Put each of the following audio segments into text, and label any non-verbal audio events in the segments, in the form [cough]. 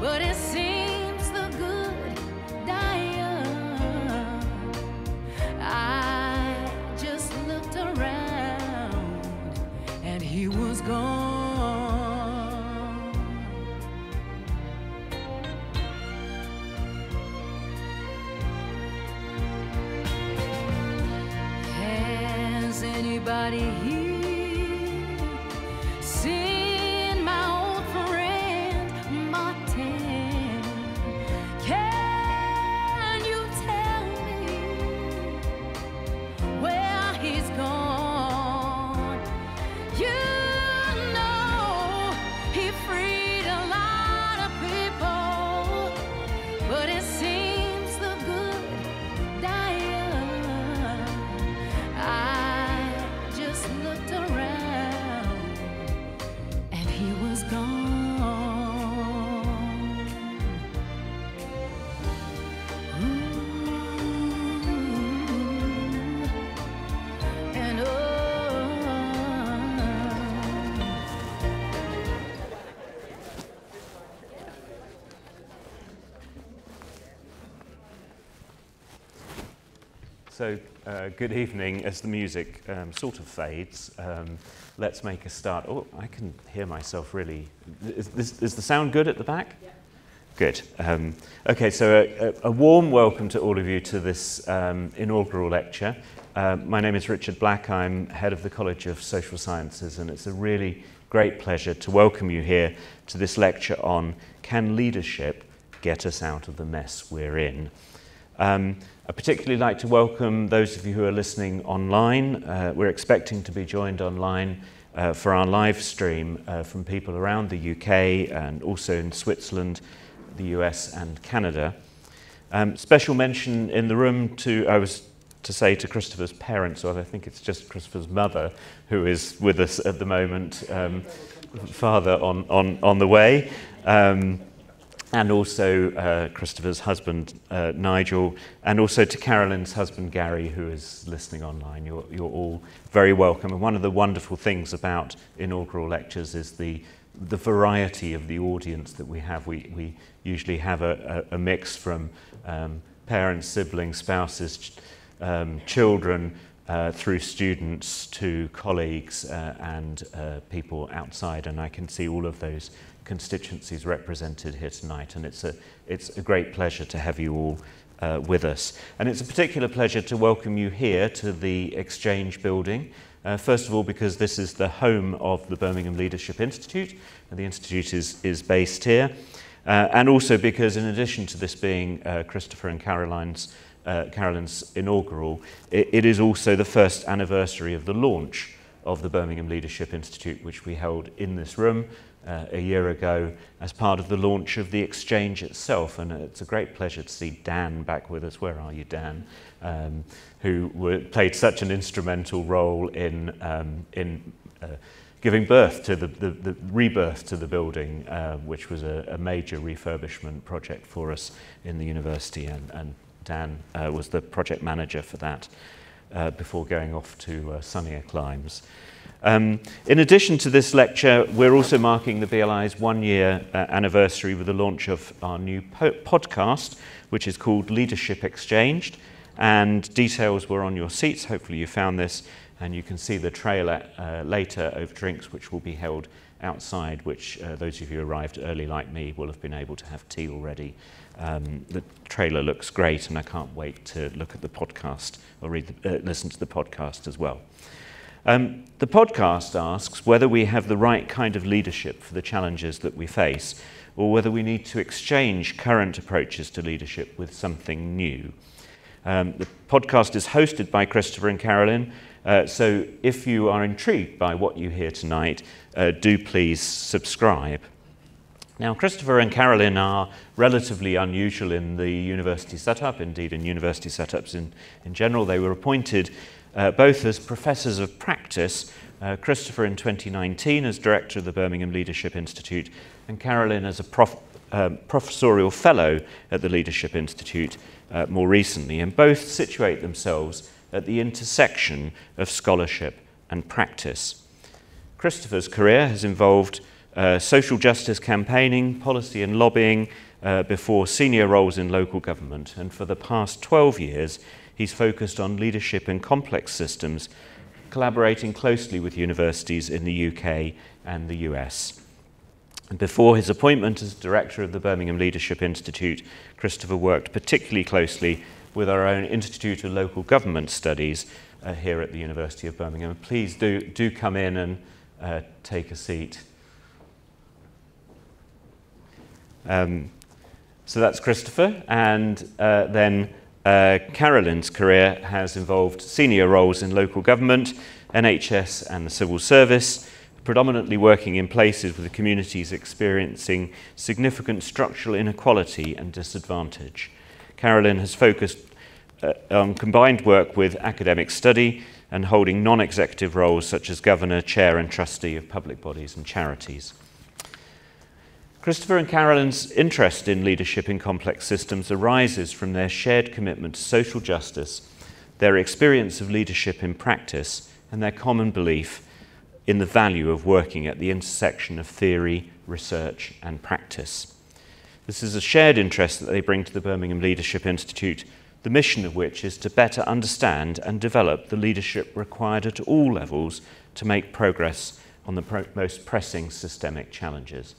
but it So, uh, good evening. As the music um, sort of fades, um, let's make a start. Oh, I can hear myself really. Is, this, is the sound good at the back? Good. Um, okay, so a, a, a warm welcome to all of you to this um, inaugural lecture. Uh, my name is Richard Black. I'm head of the College of Social Sciences, and it's a really great pleasure to welcome you here to this lecture on Can Leadership Get Us Out of the Mess We're In? Um, I particularly like to welcome those of you who are listening online. Uh, we're expecting to be joined online uh, for our live stream uh, from people around the UK and also in Switzerland, the US, and Canada. Um, special mention in the room to, I was to say to Christopher's parents, or I think it's just Christopher's mother who is with us at the moment, um, father on, on, on the way. Um, and also uh, Christopher's husband, uh, Nigel, and also to Carolyn's husband, Gary, who is listening online. You're, you're all very welcome. And one of the wonderful things about inaugural lectures is the, the variety of the audience that we have. We, we usually have a, a, a mix from um, parents, siblings, spouses, um, children, uh, through students to colleagues uh, and uh, people outside. And I can see all of those constituencies represented here tonight, and it's a, it's a great pleasure to have you all uh, with us. And it's a particular pleasure to welcome you here to the Exchange Building. Uh, first of all, because this is the home of the Birmingham Leadership Institute, and the Institute is, is based here. Uh, and also because, in addition to this being uh, Christopher and Caroline's, uh, Carolyn's inaugural, it, it is also the first anniversary of the launch of the Birmingham Leadership Institute, which we held in this room uh, a year ago as part of the launch of the exchange itself. And it's a great pleasure to see Dan back with us. Where are you, Dan? Um, who were, played such an instrumental role in, um, in uh, giving birth to the, the, the rebirth to the building, uh, which was a, a major refurbishment project for us in the university. And, and Dan uh, was the project manager for that uh, before going off to uh, sunnier climes. Um, in addition to this lecture, we're also marking the BLI's one year uh, anniversary with the launch of our new po- podcast, which is called Leadership Exchanged. And details were on your seats. Hopefully, you found this, and you can see the trailer uh, later over drinks, which will be held outside, which uh, those of you who arrived early, like me, will have been able to have tea already. Um, the trailer looks great, and I can't wait to look at the podcast or read the, uh, listen to the podcast as well. Um, the podcast asks whether we have the right kind of leadership for the challenges that we face, or whether we need to exchange current approaches to leadership with something new. Um, the podcast is hosted by Christopher and Carolyn, uh, so if you are intrigued by what you hear tonight, uh, do please subscribe. Now, Christopher and Carolyn are relatively unusual in the university setup, indeed, in university setups in, in general. They were appointed uh, both as professors of practice, uh, Christopher in 2019 as director of the Birmingham Leadership Institute, and Carolyn as a prof, um, professorial fellow at the Leadership Institute uh, more recently, and both situate themselves at the intersection of scholarship and practice. Christopher's career has involved uh, social justice campaigning, policy and lobbying, uh, before senior roles in local government. And for the past 12 years, he's focused on leadership in complex systems, collaborating closely with universities in the UK and the US. Before his appointment as director of the Birmingham Leadership Institute, Christopher worked particularly closely with our own Institute of Local Government Studies uh, here at the University of Birmingham. Please do, do come in and uh, take a seat. Um, so that's Christopher, and uh, then uh, Carolyn's career has involved senior roles in local government, NHS, and the civil service, predominantly working in places with communities experiencing significant structural inequality and disadvantage. Carolyn has focused uh, on combined work with academic study and holding non executive roles such as governor, chair, and trustee of public bodies and charities. Christopher and Carolyn's interest in leadership in complex systems arises from their shared commitment to social justice, their experience of leadership in practice, and their common belief in the value of working at the intersection of theory, research, and practice. This is a shared interest that they bring to the Birmingham Leadership Institute, the mission of which is to better understand and develop the leadership required at all levels to make progress on the pro- most pressing systemic challenges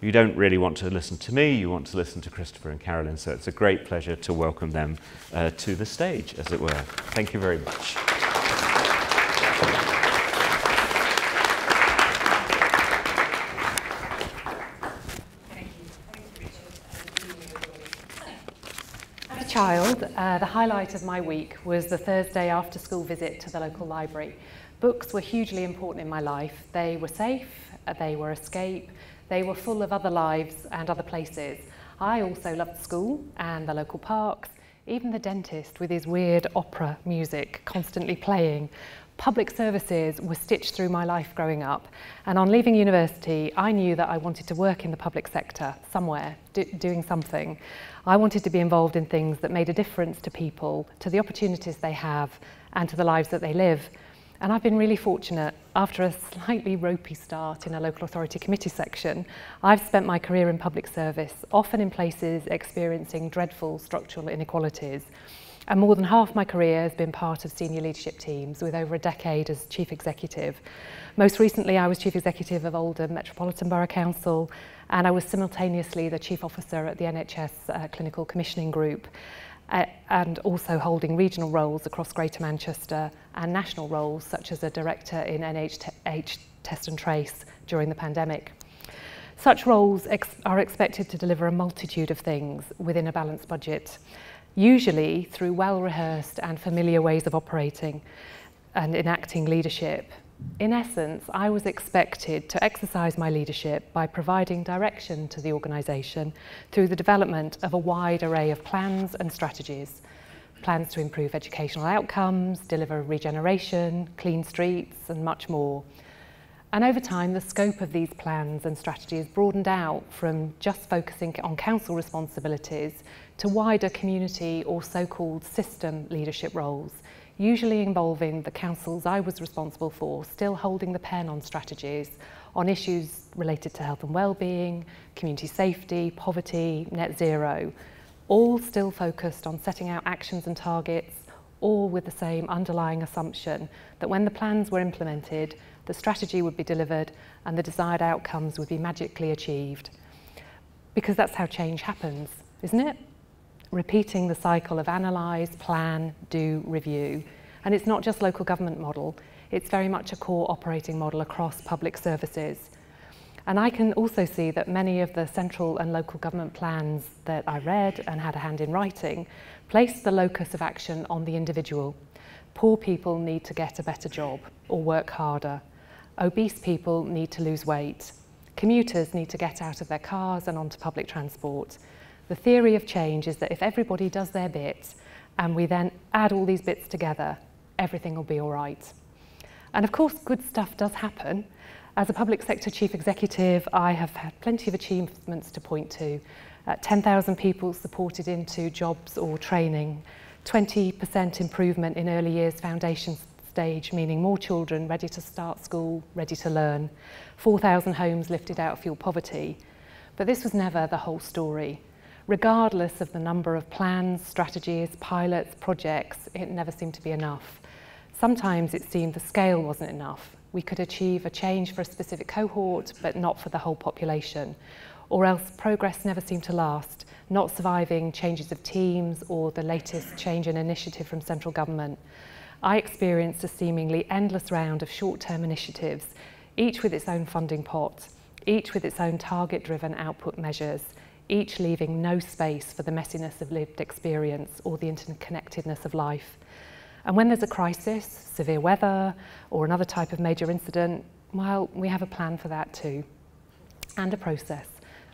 you don't really want to listen to me, you want to listen to Christopher and Carolyn, so it's a great pleasure to welcome them uh, to the stage, as it were. Thank you very much. As a child, uh, the highlight of my week was the Thursday after school visit to the local library. Books were hugely important in my life. They were safe, uh, they were escape, they were full of other lives and other places. I also loved school and the local parks, even the dentist with his weird opera music constantly playing. Public services were stitched through my life growing up. And on leaving university, I knew that I wanted to work in the public sector somewhere, do, doing something. I wanted to be involved in things that made a difference to people, to the opportunities they have, and to the lives that they live. And I've been really fortunate. After a slightly ropey start in a local authority committee section, I've spent my career in public service, often in places experiencing dreadful structural inequalities. And more than half my career has been part of senior leadership teams, with over a decade as chief executive. Most recently, I was chief executive of Oldham Metropolitan Borough Council, and I was simultaneously the chief officer at the NHS uh, Clinical Commissioning Group. Uh, and also holding regional roles across Greater Manchester and national roles such as a director in NHS Test and Trace during the pandemic. Such roles ex are expected to deliver a multitude of things within a balanced budget, usually through well-rehearsed and familiar ways of operating and enacting leadership In essence, I was expected to exercise my leadership by providing direction to the organisation through the development of a wide array of plans and strategies. Plans to improve educational outcomes, deliver regeneration, clean streets and much more. And over time, the scope of these plans and strategies broadened out from just focusing on council responsibilities to wider community or so-called system leadership roles – usually involving the councils I was responsible for, still holding the pen on strategies on issues related to health and well-being, community safety, poverty, net zero, all still focused on setting out actions and targets, all with the same underlying assumption that when the plans were implemented, the strategy would be delivered and the desired outcomes would be magically achieved. Because that's how change happens, isn't it? Repeating the cycle of analyse, plan, do, review. And it's not just local government model, it's very much a core operating model across public services. And I can also see that many of the central and local government plans that I read and had a hand in writing place the locus of action on the individual. Poor people need to get a better job or work harder. Obese people need to lose weight. Commuters need to get out of their cars and onto public transport. The theory of change is that if everybody does their bit and we then add all these bits together, everything will be all right. And of course, good stuff does happen. As a public sector chief executive, I have had plenty of achievements to point to. Uh, 10,000 people supported into jobs or training, 20% improvement in early years foundation stage, meaning more children ready to start school, ready to learn, 4,000 homes lifted out of fuel poverty. But this was never the whole story. Regardless of the number of plans, strategies, pilots, projects, it never seemed to be enough. Sometimes it seemed the scale wasn't enough. We could achieve a change for a specific cohort, but not for the whole population. Or else progress never seemed to last, not surviving changes of teams or the latest change in initiative from central government. I experienced a seemingly endless round of short-term initiatives, each with its own funding pot, each with its own target-driven output measures, each leaving no space for the messiness of lived experience or the interconnectedness of life. And when there's a crisis, severe weather, or another type of major incident, well, we have a plan for that too, and a process,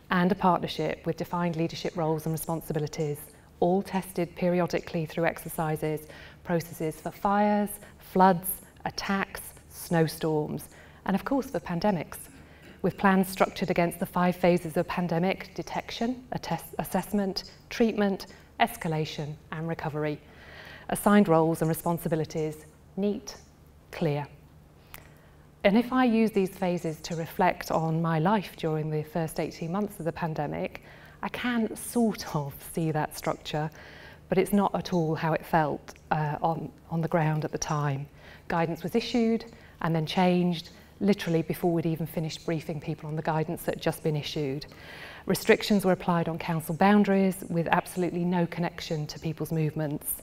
and a partnership with defined leadership roles and responsibilities, all tested periodically through exercises, processes for fires, floods, attacks, snowstorms, and of course for pandemics, with plans structured against the five phases of pandemic detection, assessment, treatment, escalation, and recovery assigned roles and responsibilities, neat, clear. And if I use these phases to reflect on my life during the first 18 months of the pandemic, I can sort [laughs] of see that structure, but it's not at all how it felt uh, on, on the ground at the time. Guidance was issued and then changed literally before we'd even finished briefing people on the guidance that had just been issued. Restrictions were applied on council boundaries with absolutely no connection to people's movements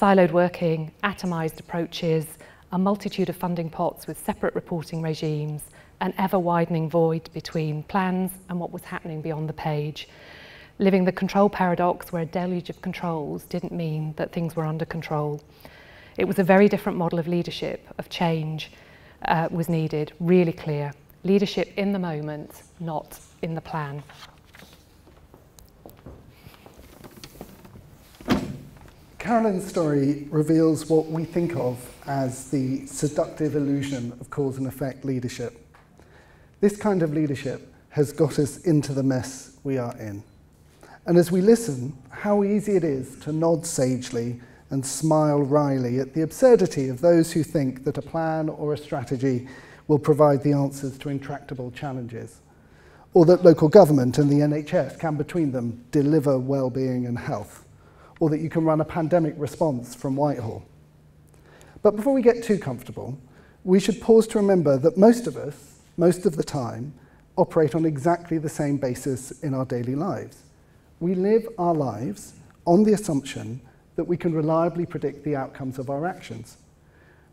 siloed working, atomised approaches, a multitude of funding pots with separate reporting regimes, an ever-widening void between plans and what was happening beyond the page. Living the control paradox where a deluge of controls didn't mean that things were under control. It was a very different model of leadership, of change uh, was needed, really clear. Leadership in the moment, not in the plan. Carolyn's story reveals what we think of as the seductive illusion of cause and effect leadership. This kind of leadership has got us into the mess we are in. And as we listen, how easy it is to nod sagely and smile wryly at the absurdity of those who think that a plan or a strategy will provide the answers to intractable challenges, or that local government and the NHS can between them deliver well-being and health or that you can run a pandemic response from Whitehall. But before we get too comfortable, we should pause to remember that most of us, most of the time, operate on exactly the same basis in our daily lives. We live our lives on the assumption that we can reliably predict the outcomes of our actions.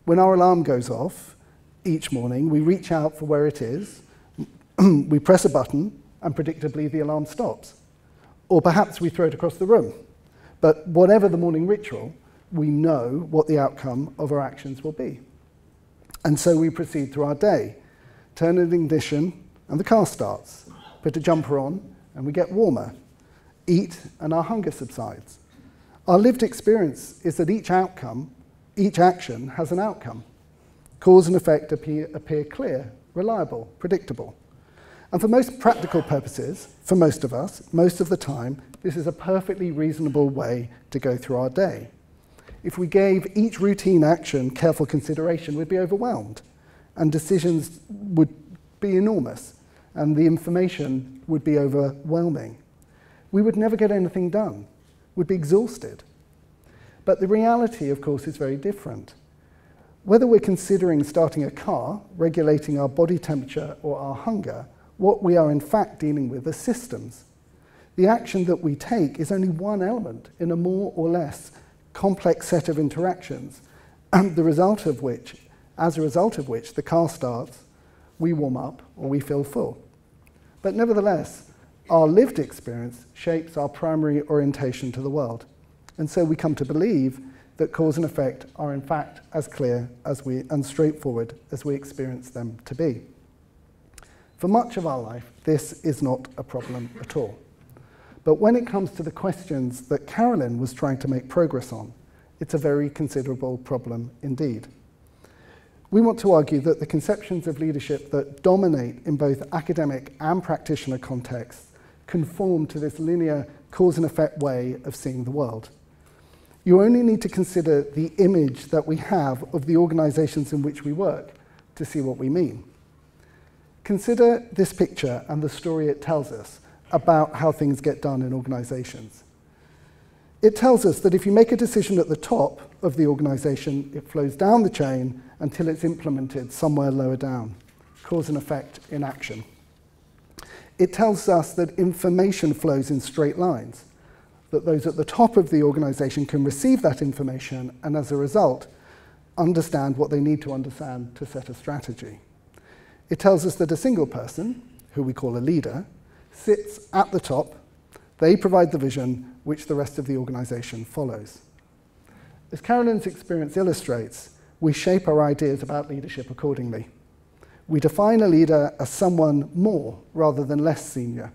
When our alarm goes off each morning, we reach out for where it is, [clears throat] we press a button, and predictably the alarm stops. Or perhaps we throw it across the room but whatever the morning ritual, we know what the outcome of our actions will be. And so we proceed through our day. Turn an ignition and the car starts. Put a jumper on and we get warmer. Eat and our hunger subsides. Our lived experience is that each outcome, each action has an outcome. Cause and effect appear, appear clear, reliable, predictable. And for most practical purposes, for most of us, most of the time, this is a perfectly reasonable way to go through our day. If we gave each routine action careful consideration, we'd be overwhelmed, and decisions would be enormous, and the information would be overwhelming. We would never get anything done. We'd be exhausted. But the reality, of course, is very different. Whether we're considering starting a car, regulating our body temperature or our hunger, what we are in fact dealing with are systems the action that we take is only one element in a more or less complex set of interactions, and [clears throat] the result of which, as a result of which, the car starts, we warm up, or we feel full. But nevertheless, our lived experience shapes our primary orientation to the world. And so we come to believe that cause and effect are in fact as clear as we, and straightforward as we experience them to be. For much of our life, this is not a problem at all. But when it comes to the questions that Carolyn was trying to make progress on, it's a very considerable problem indeed. We want to argue that the conceptions of leadership that dominate in both academic and practitioner contexts conform to this linear cause and effect way of seeing the world. You only need to consider the image that we have of the organizations in which we work to see what we mean. Consider this picture and the story it tells us about how things get done in organizations. It tells us that if you make a decision at the top of the organization, it flows down the chain until it's implemented somewhere lower down. Cause and effect in action. It tells us that information flows in straight lines, that those at the top of the organization can receive that information and as a result, understand what they need to understand to set a strategy. It tells us that a single person, who we call a leader, sits at the top, they provide the vision which the rest of the organization follows. As Carolyn's experience illustrates, we shape our ideas about leadership accordingly. We define a leader as someone more rather than less senior.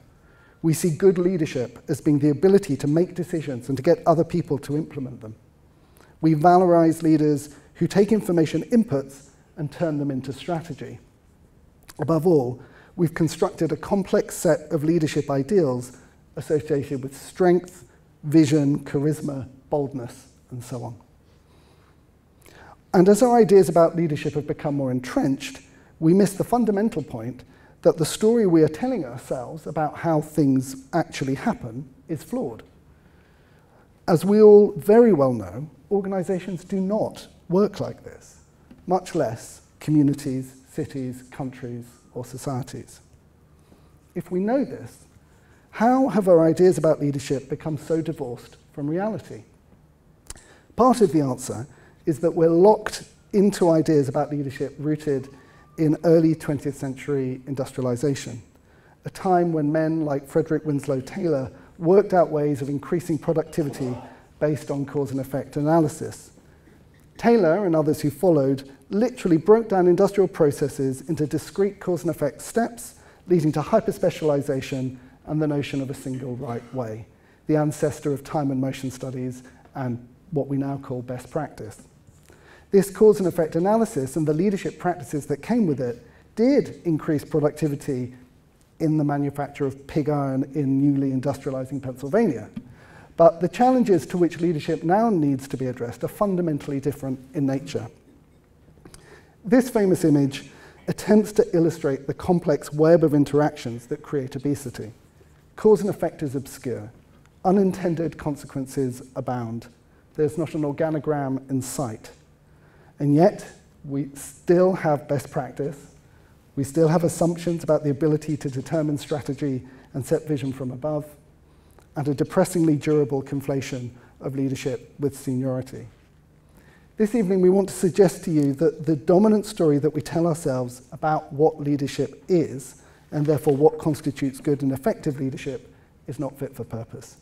We see good leadership as being the ability to make decisions and to get other people to implement them. We valorize leaders who take information inputs and turn them into strategy. Above all, we've constructed a complex set of leadership ideals associated with strength, vision, charisma, boldness, and so on. And as our ideas about leadership have become more entrenched, we miss the fundamental point that the story we are telling ourselves about how things actually happen is flawed. As we all very well know, organizations do not work like this, much less communities, cities, countries, or societies. If we know this, how have our ideas about leadership become so divorced from reality? Part of the answer is that we're locked into ideas about leadership rooted in early 20th century industrialization, a time when men like Frederick Winslow Taylor worked out ways of increasing productivity based on cause and effect analysis. Taylor and others who followed literally broke down industrial processes into discrete cause and effect steps, leading to hyperspecialization and the notion of a single right way, the ancestor of time and motion studies and what we now call best practice. This cause and effect analysis and the leadership practices that came with it did increase productivity in the manufacture of pig iron in newly industrializing Pennsylvania. But the challenges to which leadership now needs to be addressed are fundamentally different in nature. This famous image attempts to illustrate the complex web of interactions that create obesity. Cause and effect is obscure. Unintended consequences abound. There's not an organogram in sight. And yet, we still have best practice. We still have assumptions about the ability to determine strategy and set vision from above, and a depressingly durable conflation of leadership with seniority. This evening, we want to suggest to you that the dominant story that we tell ourselves about what leadership is and therefore what constitutes good and effective leadership is not fit for purpose.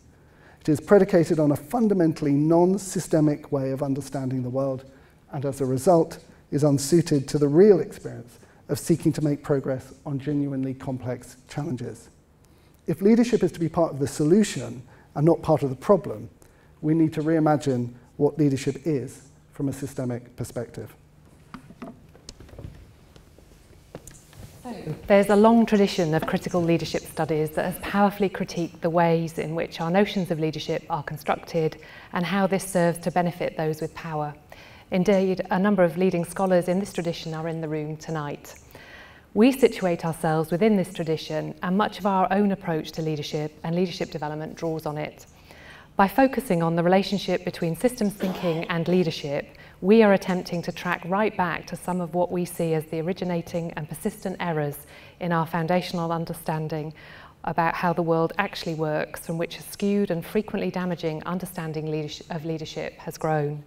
It is predicated on a fundamentally non-systemic way of understanding the world and as a result is unsuited to the real experience of seeking to make progress on genuinely complex challenges. If leadership is to be part of the solution and not part of the problem, we need to reimagine what leadership is from a systemic perspective. There's a long tradition of critical leadership studies that has powerfully critiqued the ways in which our notions of leadership are constructed and how this serves to benefit those with power. Indeed, a number of leading scholars in this tradition are in the room tonight. We situate ourselves within this tradition and much of our own approach to leadership and leadership development draws on it. By focusing on the relationship between systems thinking and leadership, we are attempting to track right back to some of what we see as the originating and persistent errors in our foundational understanding about how the world actually works from which a skewed and frequently damaging understanding of leadership has grown.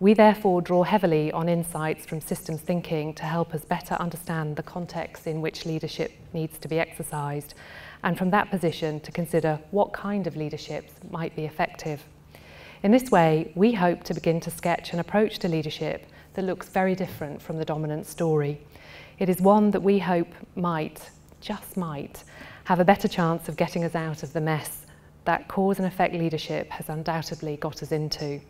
We therefore draw heavily on insights from systems thinking to help us better understand the context in which leadership needs to be exercised and from that position to consider what kind of leaderships might be effective. In this way, we hope to begin to sketch an approach to leadership that looks very different from the dominant story. It is one that we hope might, just might, have a better chance of getting us out of the mess that cause and effect leadership has undoubtedly got us into.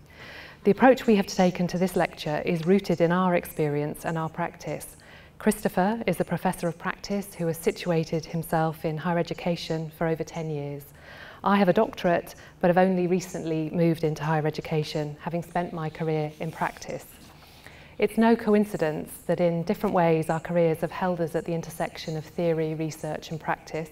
The approach we have taken to this lecture is rooted in our experience and our practice. Christopher is a professor of practice who has situated himself in higher education for over 10 years. I have a doctorate, but have only recently moved into higher education, having spent my career in practice. It's no coincidence that in different ways our careers have held us at the intersection of theory, research and practice.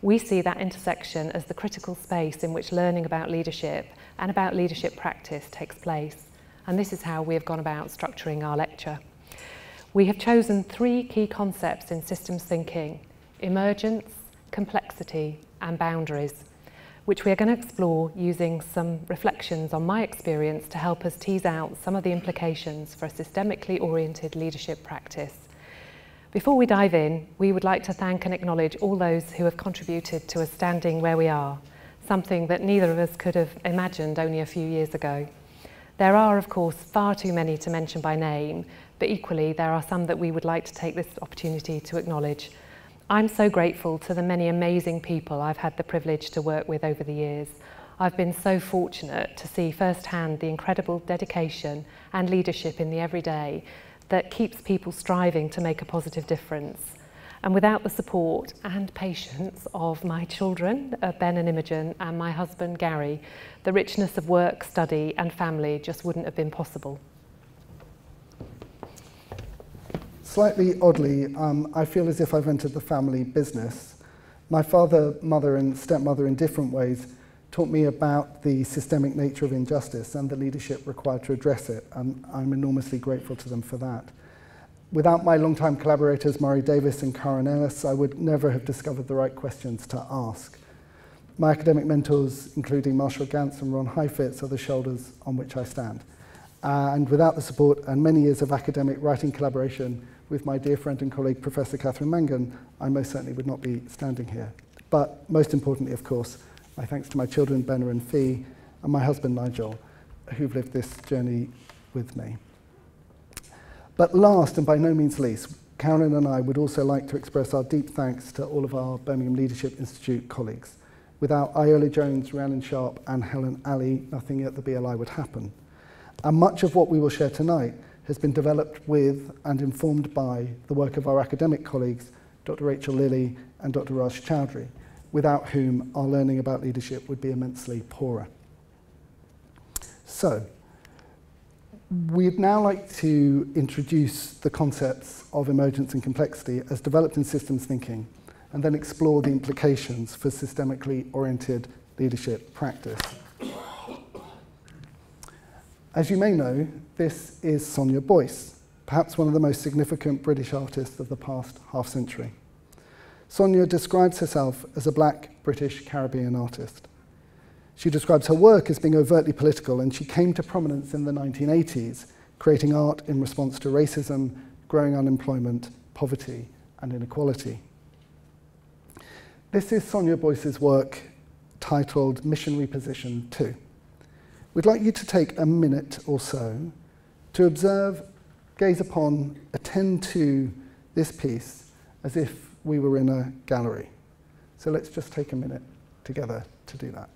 We see that intersection as the critical space in which learning about leadership and about leadership practice takes place. And this is how we have gone about structuring our lecture. We have chosen three key concepts in systems thinking, emergence, complexity and boundaries which we are going to explore using some reflections on my experience to help us tease out some of the implications for a systemically oriented leadership practice. Before we dive in, we would like to thank and acknowledge all those who have contributed to us standing where we are, something that neither of us could have imagined only a few years ago. There are, of course, far too many to mention by name, but equally there are some that we would like to take this opportunity to acknowledge I'm so grateful to the many amazing people I've had the privilege to work with over the years. I've been so fortunate to see firsthand the incredible dedication and leadership in the everyday that keeps people striving to make a positive difference. And without the support and patience of my children, uh, Ben and Imogen, and my husband, Gary, the richness of work, study, and family just wouldn't have been possible. Slightly oddly, um, I feel as if I've entered the family business. My father, mother, and stepmother, in different ways, taught me about the systemic nature of injustice and the leadership required to address it, and I'm enormously grateful to them for that. Without my long-time collaborators, Murray Davis and Karen Ellis, I would never have discovered the right questions to ask. My academic mentors, including Marshall Ganz and Ron Heifetz, are the shoulders on which I stand. Uh, and without the support and many years of academic writing collaboration, with my dear friend and colleague Professor Catherine Mangan, I most certainly would not be standing here. But most importantly, of course, my thanks to my children, Benna and Fee, and my husband, Nigel, who've lived this journey with me. But last and by no means least, Karen and I would also like to express our deep thanks to all of our Birmingham Leadership Institute colleagues. Without Iola Jones, Rhiannon Sharp and Helen Alley, nothing at the BLI would happen. And much of what we will share tonight has been developed with and informed by the work of our academic colleagues, Dr. Rachel Lilly and Dr. Raj Chowdhury, without whom our learning about leadership would be immensely poorer. So, we'd now like to introduce the concepts of emergence and complexity as developed in systems thinking, and then explore the implications for systemically oriented leadership practice. As you may know, this is Sonia Boyce, perhaps one of the most significant British artists of the past half century. Sonia describes herself as a black British Caribbean artist. She describes her work as being overtly political, and she came to prominence in the 1980s, creating art in response to racism, growing unemployment, poverty, and inequality. This is Sonia Boyce's work titled Missionary Position 2. We'd like you to take a minute or so to observe, gaze upon, attend to this piece as if we were in a gallery. So let's just take a minute together to do that.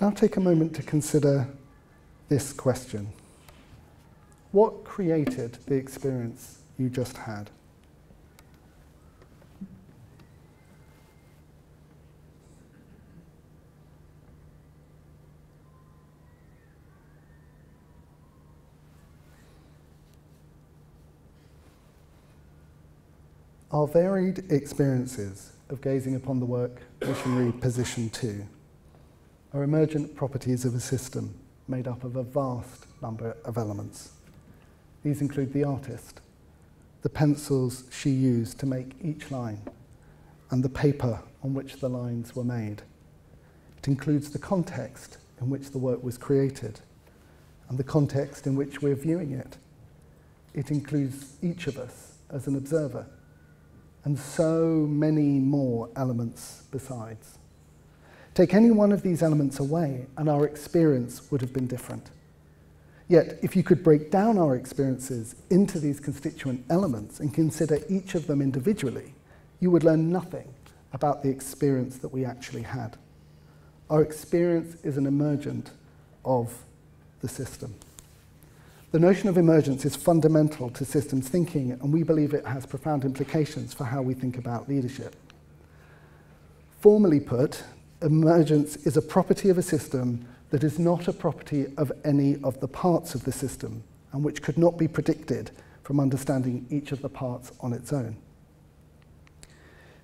Now take a moment to consider this question. What created the experience you just had? Our varied experiences of gazing upon the work Missionary Position 2 are emergent properties of a system made up of a vast number of elements. These include the artist, the pencils she used to make each line, and the paper on which the lines were made. It includes the context in which the work was created and the context in which we're viewing it. It includes each of us as an observer and so many more elements besides. Take any one of these elements away, and our experience would have been different. Yet, if you could break down our experiences into these constituent elements and consider each of them individually, you would learn nothing about the experience that we actually had. Our experience is an emergent of the system. The notion of emergence is fundamental to systems thinking, and we believe it has profound implications for how we think about leadership. Formally put, emergence is a property of a system that is not a property of any of the parts of the system, and which could not be predicted from understanding each of the parts on its own.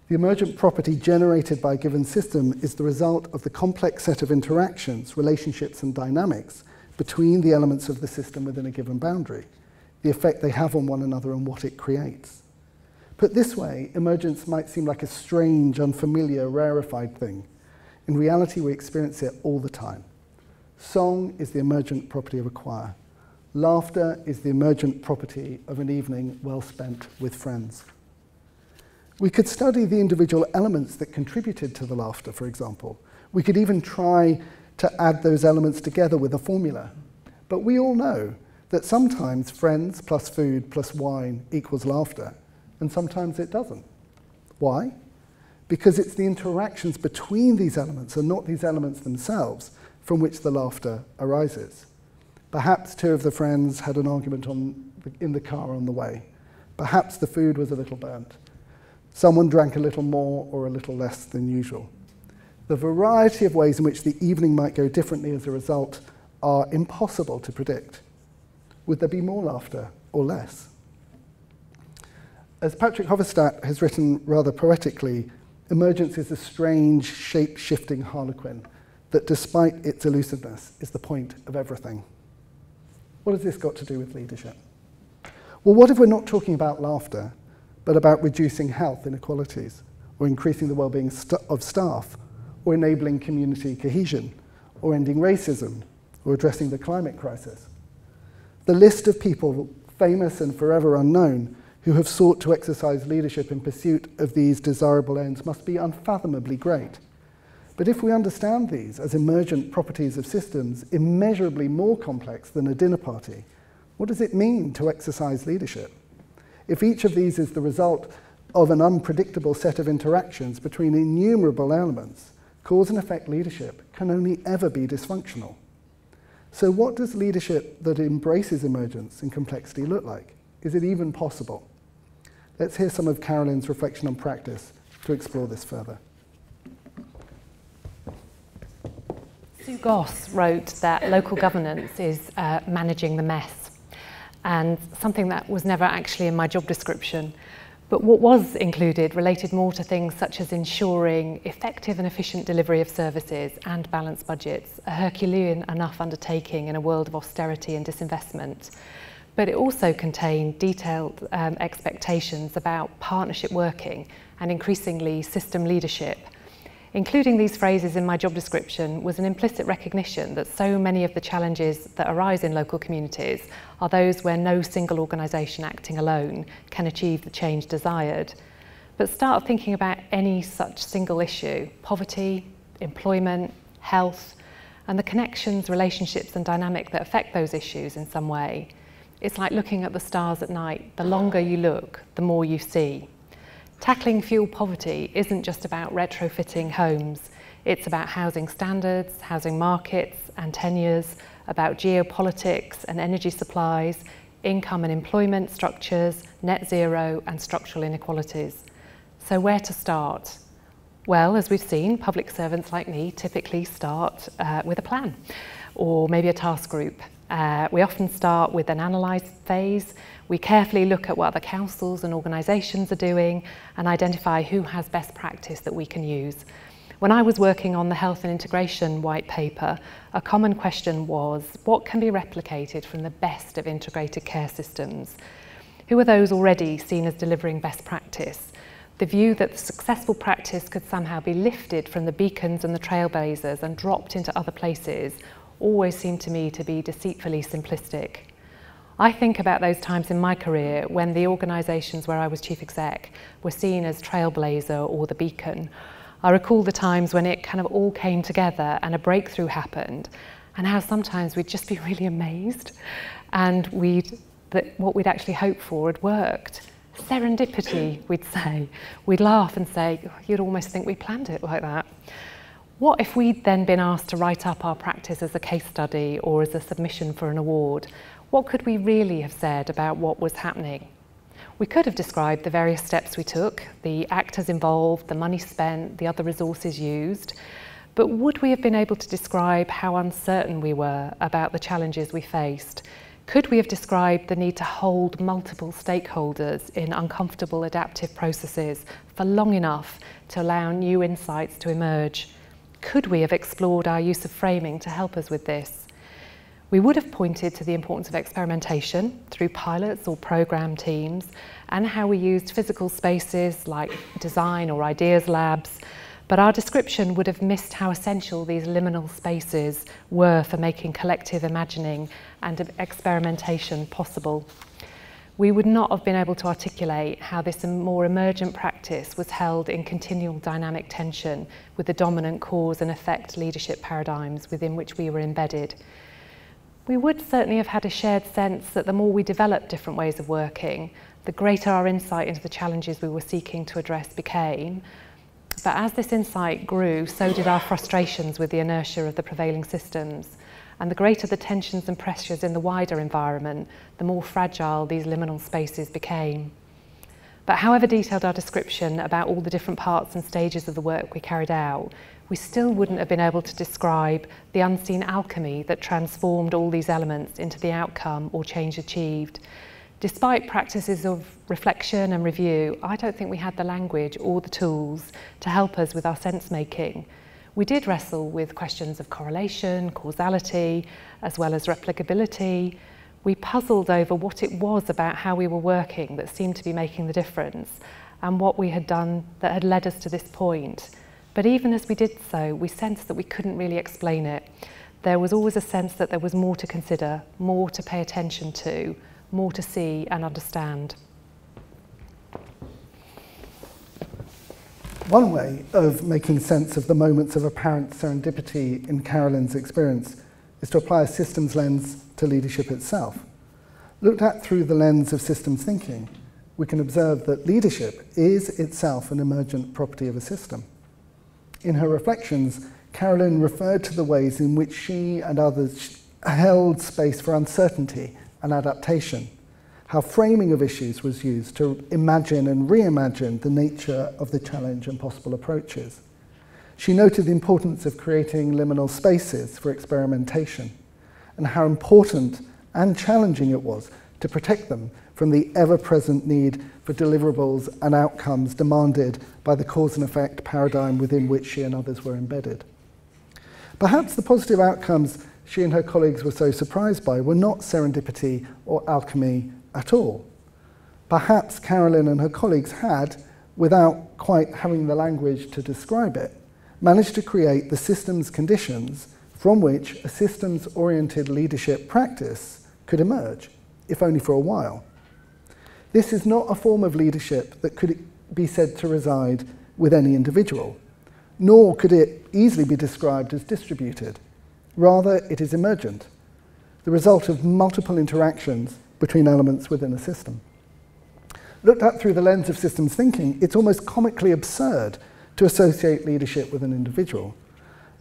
The emergent property generated by a given system is the result of the complex set of interactions, relationships, and dynamics between the elements of the system within a given boundary, the effect they have on one another and what it creates. Put this way, emergence might seem like a strange, unfamiliar, rarefied thing. In reality, we experience it all the time. Song is the emergent property of a choir. Laughter is the emergent property of an evening well spent with friends. We could study the individual elements that contributed to the laughter, for example. We could even try to add those elements together with a formula. But we all know that sometimes friends plus food plus wine equals laughter, and sometimes it doesn't. Why? Because it's the interactions between these elements and not these elements themselves from which the laughter arises. Perhaps two of the friends had an argument on the, in the car on the way. Perhaps the food was a little burnt. Someone drank a little more or a little less than usual. The variety of ways in which the evening might go differently as a result are impossible to predict. Would there be more laughter or less? As Patrick Hoverstadt has written rather poetically, emergence is a strange, shape shifting harlequin that, despite its elusiveness, is the point of everything. What has this got to do with leadership? Well, what if we're not talking about laughter, but about reducing health inequalities, or increasing the well being st- of staff, or enabling community cohesion, or ending racism, or addressing the climate crisis. The list of people, famous and forever unknown, who have sought to exercise leadership in pursuit of these desirable ends must be unfathomably great. But if we understand these as emergent properties of systems immeasurably more complex than a dinner party, what does it mean to exercise leadership? If each of these is the result of an unpredictable set of interactions between innumerable elements, Cause and effect leadership can only ever be dysfunctional. So, what does leadership that embraces emergence and complexity look like? Is it even possible? Let's hear some of Carolyn's reflection on practice to explore this further. Sue Goss wrote that local governance is uh, managing the mess, and something that was never actually in my job description. But what was included related more to things such as ensuring effective and efficient delivery of services and balanced budgets, a Herculean enough undertaking in a world of austerity and disinvestment. But it also contained detailed um, expectations about partnership working and increasingly system leadership Including these phrases in my job description was an implicit recognition that so many of the challenges that arise in local communities are those where no single organisation acting alone can achieve the change desired. But start thinking about any such single issue, poverty, employment, health, and the connections, relationships and dynamic that affect those issues in some way. It's like looking at the stars at night. The longer you look, the more you see. Tackling fuel poverty isn't just about retrofitting homes, It's about housing standards, housing markets and tenures, about geopolitics and energy supplies, income and employment structures, net zero and structural inequalities. So where to start? Well, as we've seen, public servants like me typically start uh, with a plan or maybe a task group. Uh, we often start with an analyse phase. We carefully look at what other councils and organisations are doing and identify who has best practice that we can use. When I was working on the health and integration white paper, a common question was what can be replicated from the best of integrated care systems? Who are those already seen as delivering best practice? The view that the successful practice could somehow be lifted from the beacons and the trailblazers and dropped into other places always seemed to me to be deceitfully simplistic. I think about those times in my career when the organisations where I was chief exec were seen as trailblazer or the beacon, I recall the times when it kind of all came together and a breakthrough happened and how sometimes we'd just be [laughs] really amazed and we'd, that what we'd actually hoped for had worked. Serendipity, we'd say. We'd laugh and say, you'd almost think we planned it like that. What if we'd then been asked to write up our practice as a case study or as a submission for an award? What could we really have said about what was happening? We could have described the various steps we took, the actors involved, the money spent, the other resources used, but would we have been able to describe how uncertain we were about the challenges we faced? Could we have described the need to hold multiple stakeholders in uncomfortable adaptive processes for long enough to allow new insights to emerge? Could we have explored our use of framing to help us with this? We would have pointed to the importance of experimentation through pilots or program teams and how we used physical spaces like design or ideas labs, but our description would have missed how essential these liminal spaces were for making collective imagining and experimentation possible. We would not have been able to articulate how this more emergent practice was held in continual dynamic tension with the dominant cause and effect leadership paradigms within which we were embedded. We would certainly have had a shared sense that the more we developed different ways of working, the greater our insight into the challenges we were seeking to address became. But as this insight grew, so did our frustrations with the inertia of the prevailing systems. And the greater the tensions and pressures in the wider environment, the more fragile these liminal spaces became. But however detailed our description about all the different parts and stages of the work we carried out, we still wouldn't have been able to describe the unseen alchemy that transformed all these elements into the outcome or change achieved. Despite practices of reflection and review, I don't think we had the language or the tools to help us with our sense making. We did wrestle with questions of correlation, causality, as well as replicability. We puzzled over what it was about how we were working that seemed to be making the difference and what we had done that had led us to this point. But even as we did so, we sensed that we couldn't really explain it. There was always a sense that there was more to consider, more to pay attention to, more to see and understand. One way of making sense of the moments of apparent serendipity in Carolyn's experience is to apply a systems lens to leadership itself. Looked at through the lens of systems thinking, we can observe that leadership is itself an emergent property of a system. In her reflections, Carolyn referred to the ways in which she and others held space for uncertainty and adaptation, how framing of issues was used to imagine and reimagine the nature of the challenge and possible approaches. She noted the importance of creating liminal spaces for experimentation and how important and challenging it was to protect them from the ever-present need for deliverables and outcomes demanded by the cause and effect paradigm within which she and others were embedded. Perhaps the positive outcomes she and her colleagues were so surprised by were not serendipity or alchemy at all. Perhaps Carolyn and her colleagues had, without quite having the language to describe it, managed to create the systems conditions from which a systems-oriented leadership practice could emerge, if only for a while. This is not a form of leadership that could be said to reside with any individual, nor could it easily be described as distributed. Rather, it is emergent, the result of multiple interactions between elements within a system. Looked at through the lens of systems thinking, it's almost comically absurd to associate leadership with an individual.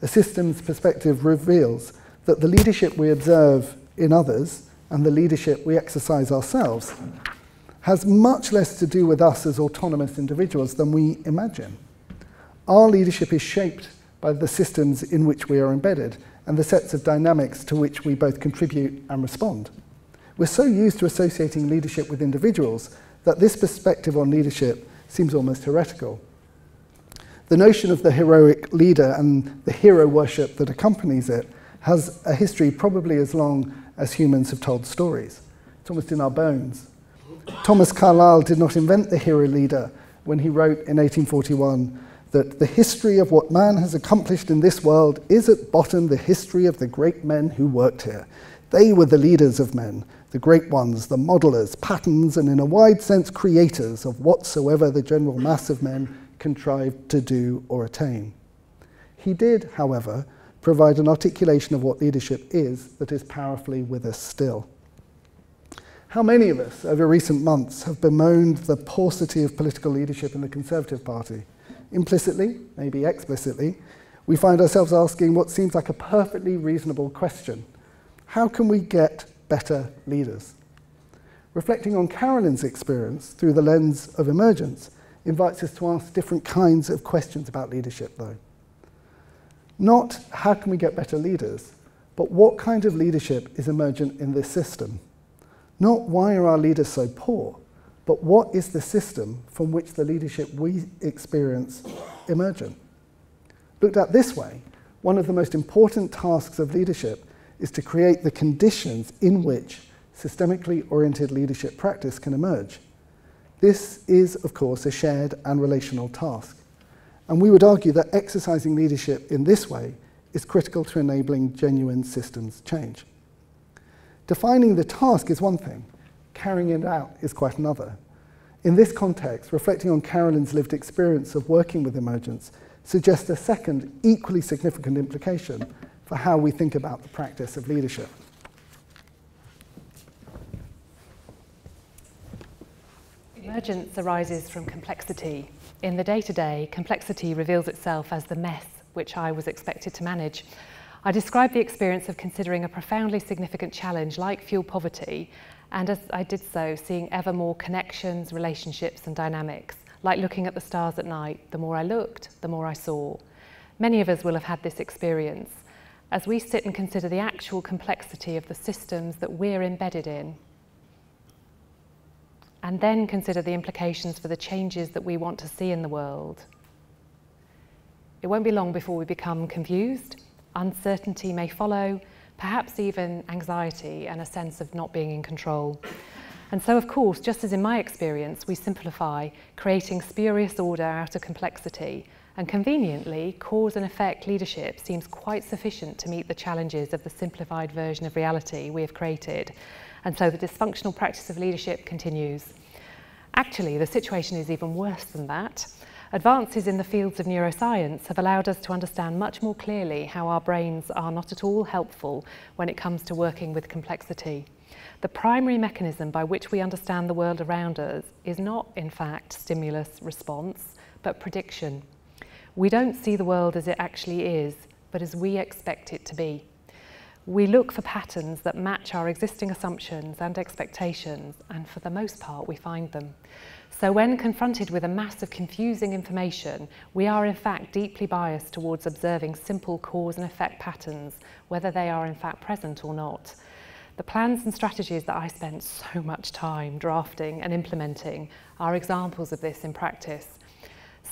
a systems perspective reveals that the leadership we observe in others and the leadership we exercise ourselves has much less to do with us as autonomous individuals than we imagine. Our leadership is shaped by the systems in which we are embedded and the sets of dynamics to which we both contribute and respond. We're so used to associating leadership with individuals that this perspective on leadership seems almost heretical. The notion of the heroic leader and the hero worship that accompanies it has a history probably as long as humans have told stories. It's almost in our bones. Thomas Carlyle did not invent the hero leader when he wrote in 1841 that the history of what man has accomplished in this world is at bottom the history of the great men who worked here. They were the leaders of men, the great ones, the modelers, patterns, and in a wide sense, creators of whatsoever the general mass of men contrived to do or attain. He did, however, provide an articulation of what leadership is that is powerfully with us still. How many of us over recent months have bemoaned the paucity of political leadership in the Conservative Party? Implicitly, maybe explicitly, we find ourselves asking what seems like a perfectly reasonable question How can we get better leaders? Reflecting on Carolyn's experience through the lens of emergence invites us to ask different kinds of questions about leadership, though. Not how can we get better leaders, but what kind of leadership is emergent in this system? Not why are our leaders so poor, but what is the system from which the leadership we experience emergent? Looked at this way, one of the most important tasks of leadership is to create the conditions in which systemically oriented leadership practice can emerge. This is, of course, a shared and relational task. And we would argue that exercising leadership in this way is critical to enabling genuine systems change. Defining the task is one thing, carrying it out is quite another. In this context, reflecting on Carolyn's lived experience of working with emergence suggests a second, equally significant implication for how we think about the practice of leadership. Emergence arises from complexity. In the day to day, complexity reveals itself as the mess which I was expected to manage. I described the experience of considering a profoundly significant challenge like fuel poverty, and as I did so, seeing ever more connections, relationships, and dynamics. Like looking at the stars at night, the more I looked, the more I saw. Many of us will have had this experience. As we sit and consider the actual complexity of the systems that we're embedded in, and then consider the implications for the changes that we want to see in the world. It won't be long before we become confused, uncertainty may follow, perhaps even anxiety and a sense of not being in control. And so, of course, just as in my experience, we simplify, creating spurious order out of complexity. And conveniently, cause and effect leadership seems quite sufficient to meet the challenges of the simplified version of reality we have created. And so the dysfunctional practice of leadership continues. Actually, the situation is even worse than that. Advances in the fields of neuroscience have allowed us to understand much more clearly how our brains are not at all helpful when it comes to working with complexity. The primary mechanism by which we understand the world around us is not, in fact, stimulus response, but prediction. We don't see the world as it actually is, but as we expect it to be. We look for patterns that match our existing assumptions and expectations, and for the most part, we find them. So when confronted with a mass of confusing information, we are in fact deeply biased towards observing simple cause and effect patterns, whether they are in fact present or not. The plans and strategies that I spent so much time drafting and implementing are examples of this in practice.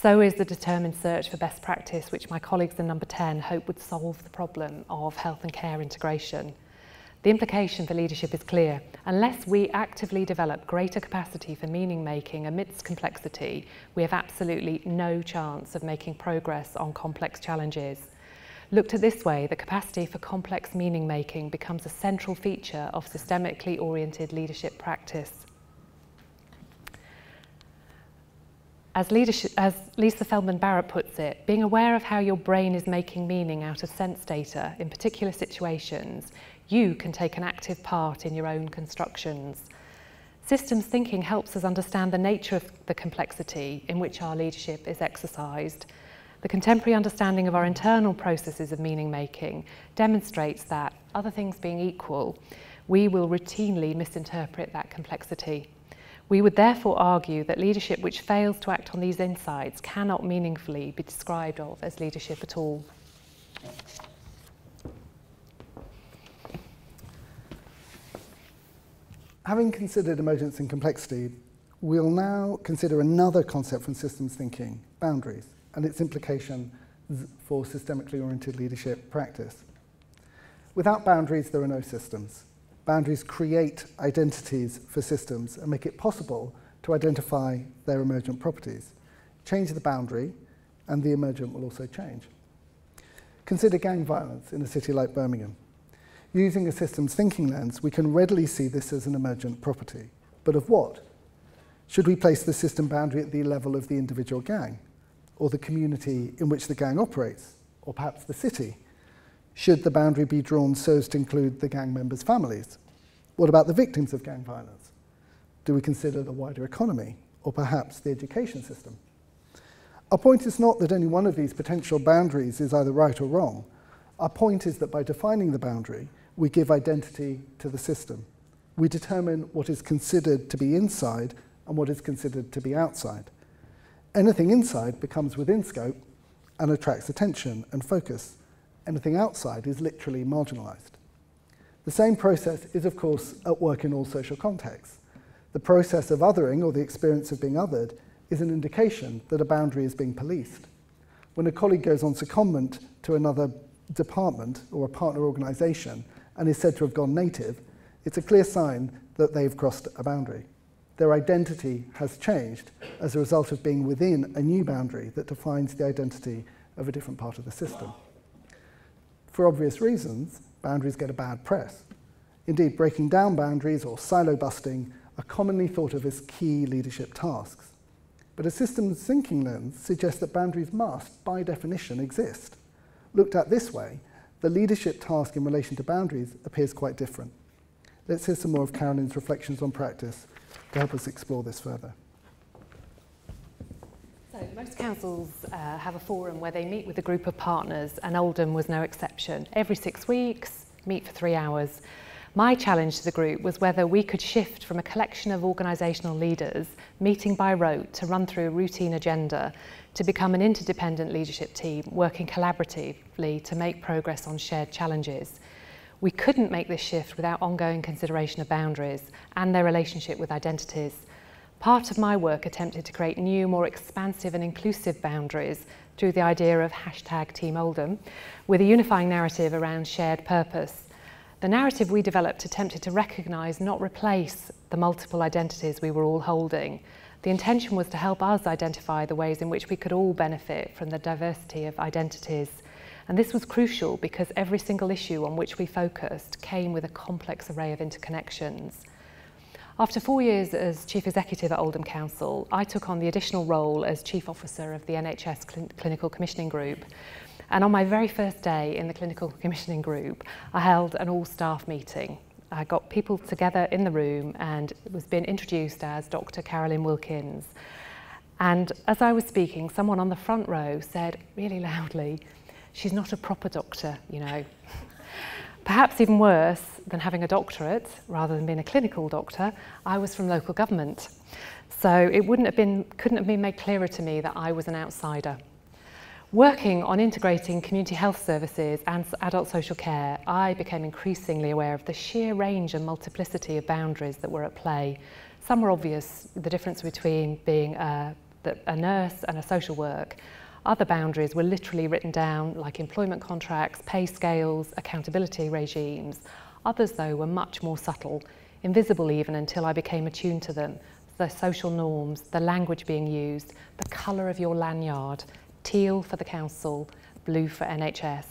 So is the determined search for best practice, which my colleagues in number 10 hope would solve the problem of health and care integration. The implication for leadership is clear. Unless we actively develop greater capacity for meaning making amidst complexity, we have absolutely no chance of making progress on complex challenges. Looked at this way, the capacity for complex meaning making becomes a central feature of systemically oriented leadership practice. As, as Lisa Feldman Barrett puts it, being aware of how your brain is making meaning out of sense data in particular situations you can take an active part in your own constructions. Systems thinking helps us understand the nature of the complexity in which our leadership is exercised. The contemporary understanding of our internal processes of meaning making demonstrates that, other things being equal, we will routinely misinterpret that complexity. We would therefore argue that leadership which fails to act on these insights cannot meaningfully be described of as leadership at all. Having considered emergence and complexity, we'll now consider another concept from systems thinking, boundaries, and its implication for systemically oriented leadership practice. Without boundaries, there are no systems. Boundaries create identities for systems and make it possible to identify their emergent properties. Change the boundary, and the emergent will also change. Consider gang violence in a city like Birmingham. Using a systems thinking lens, we can readily see this as an emergent property. But of what? Should we place the system boundary at the level of the individual gang, or the community in which the gang operates, or perhaps the city? Should the boundary be drawn so as to include the gang members' families? What about the victims of gang violence? Do we consider the wider economy, or perhaps the education system? Our point is not that any one of these potential boundaries is either right or wrong. Our point is that by defining the boundary, we give identity to the system. We determine what is considered to be inside and what is considered to be outside. Anything inside becomes within scope and attracts attention and focus. Anything outside is literally marginalized. The same process is, of course, at work in all social contexts. The process of othering or the experience of being othered is an indication that a boundary is being policed. When a colleague goes on secondment to another department or a partner organisation and is said to have gone native, it's a clear sign that they've crossed a boundary. Their identity has changed as a result of being within a new boundary that defines the identity of a different part of the system. For obvious reasons, boundaries get a bad press. Indeed, breaking down boundaries or silo busting are commonly thought of as key leadership tasks. But a systems thinking lens suggests that boundaries must, by definition, exist. Looked at this way, the leadership task in relation to boundaries appears quite different. Let's hear some more of Carolyn's reflections on practice to help us explore this further. So most councils uh, have a forum where they meet with a group of partners and Oldham was no exception. Every six weeks, meet for three hours. My challenge to the group was whether we could shift from a collection of organisational leaders meeting by rote to run through a routine agenda to become an interdependent leadership team working collaboratively to make progress on shared challenges. We couldn't make this shift without ongoing consideration of boundaries and their relationship with identities. Part of my work attempted to create new, more expansive and inclusive boundaries through the idea of hashtag Team Oldham, with a unifying narrative around shared purpose. The narrative we developed attempted to recognise, not replace, the multiple identities we were all holding, The intention was to help us identify the ways in which we could all benefit from the diversity of identities. And this was crucial because every single issue on which we focused came with a complex array of interconnections. After four years as Chief Executive at Oldham Council, I took on the additional role as Chief Officer of the NHS Cl Clinical Commissioning Group. And on my very first day in the Clinical Commissioning Group, I held an all-staff meeting I got people together in the room and was being introduced as Dr. Carolyn Wilkins. And as I was speaking, someone on the front row said really loudly, she's not a proper doctor, you know. Perhaps even worse than having a doctorate, rather than being a clinical doctor, I was from local government. So it wouldn't have been, couldn't have been made clearer to me that I was an outsider. Working on integrating community health services and adult social care, I became increasingly aware of the sheer range and multiplicity of boundaries that were at play. Some were obvious, the difference between being a, a nurse and a social work. Other boundaries were literally written down, like employment contracts, pay scales, accountability regimes. Others, though, were much more subtle, invisible even until I became attuned to them. The social norms, the language being used, the colour of your lanyard, teal for the council, blue for NHS.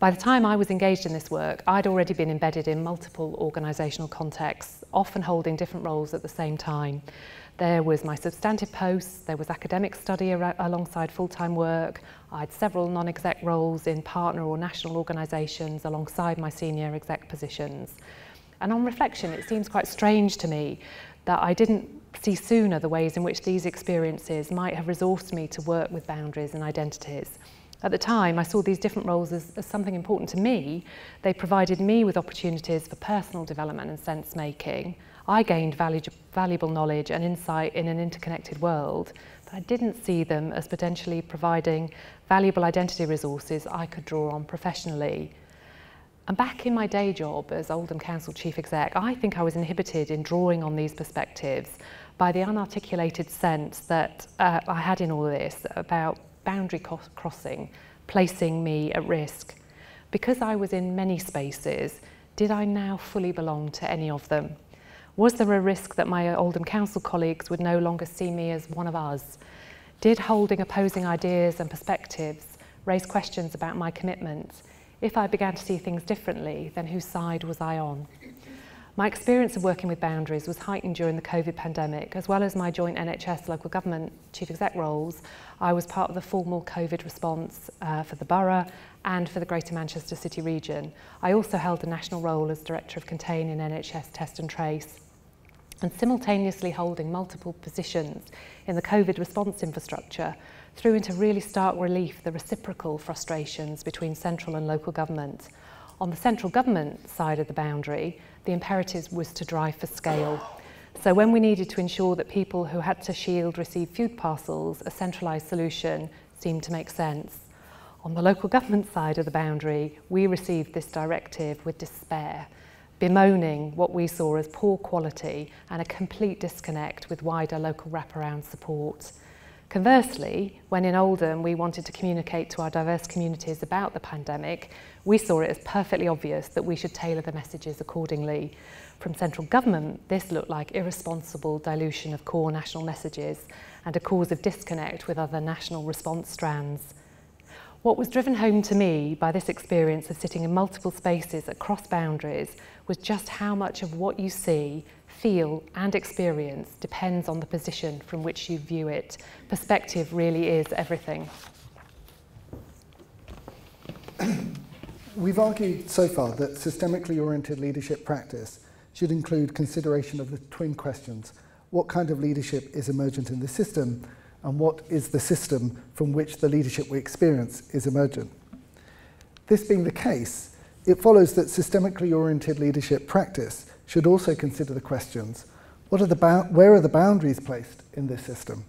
By the time I was engaged in this work, I'd already been embedded in multiple organisational contexts, often holding different roles at the same time. There was my substantive posts, there was academic study alongside full-time work, I had several non-exec roles in partner or national organisations alongside my senior exec positions. And on reflection, it seems quite strange to me that I didn't see sooner the ways in which these experiences might have resourced me to work with boundaries and identities. At the time, I saw these different roles as, as something important to me. They provided me with opportunities for personal development and sense making. I gained valuable knowledge and insight in an interconnected world, but I didn't see them as potentially providing valuable identity resources I could draw on professionally. And back in my day job as Oldham Council Chief Exec, I think I was inhibited in drawing on these perspectives by the unarticulated sense that uh, I had in all this about boundary crossing, placing me at risk. Because I was in many spaces, did I now fully belong to any of them? Was there a risk that my Oldham Council colleagues would no longer see me as one of us? Did holding opposing ideas and perspectives raise questions about my commitment? If I began to see things differently, then whose side was I on? My experience of working with boundaries was heightened during the COVID pandemic, as well as my joint NHS local government chief exec roles. I was part of the formal COVID response uh, for the borough and for the Greater Manchester City region. I also held a national role as Director of Contain in NHS Test and Trace and simultaneously holding multiple positions in the COVID response infrastructure threw into really stark relief the reciprocal frustrations between central and local government. On the central government side of the boundary, the imperative was to drive for scale. So when we needed to ensure that people who had to shield received food parcels, a centralised solution seemed to make sense. On the local government side of the boundary, we received this directive with despair, bemoaning what we saw as poor quality and a complete disconnect with wider local wraparound support. Conversely, when in Oldham we wanted to communicate to our diverse communities about the pandemic, we saw it as perfectly obvious that we should tailor the messages accordingly. From central government, this looked like irresponsible dilution of core national messages and a cause of disconnect with other national response strands. What was driven home to me by this experience of sitting in multiple spaces across boundaries was just how much of what you see feel and experience depends on the position from which you view it. Perspective really is everything. We've argued so far that systemically oriented leadership practice should include consideration of the twin questions. What kind of leadership is emergent in the system and what is the system from which the leadership we experience is emergent? This being the case, it follows that systemically oriented leadership practice should also consider the questions what are the where are the boundaries placed in this system?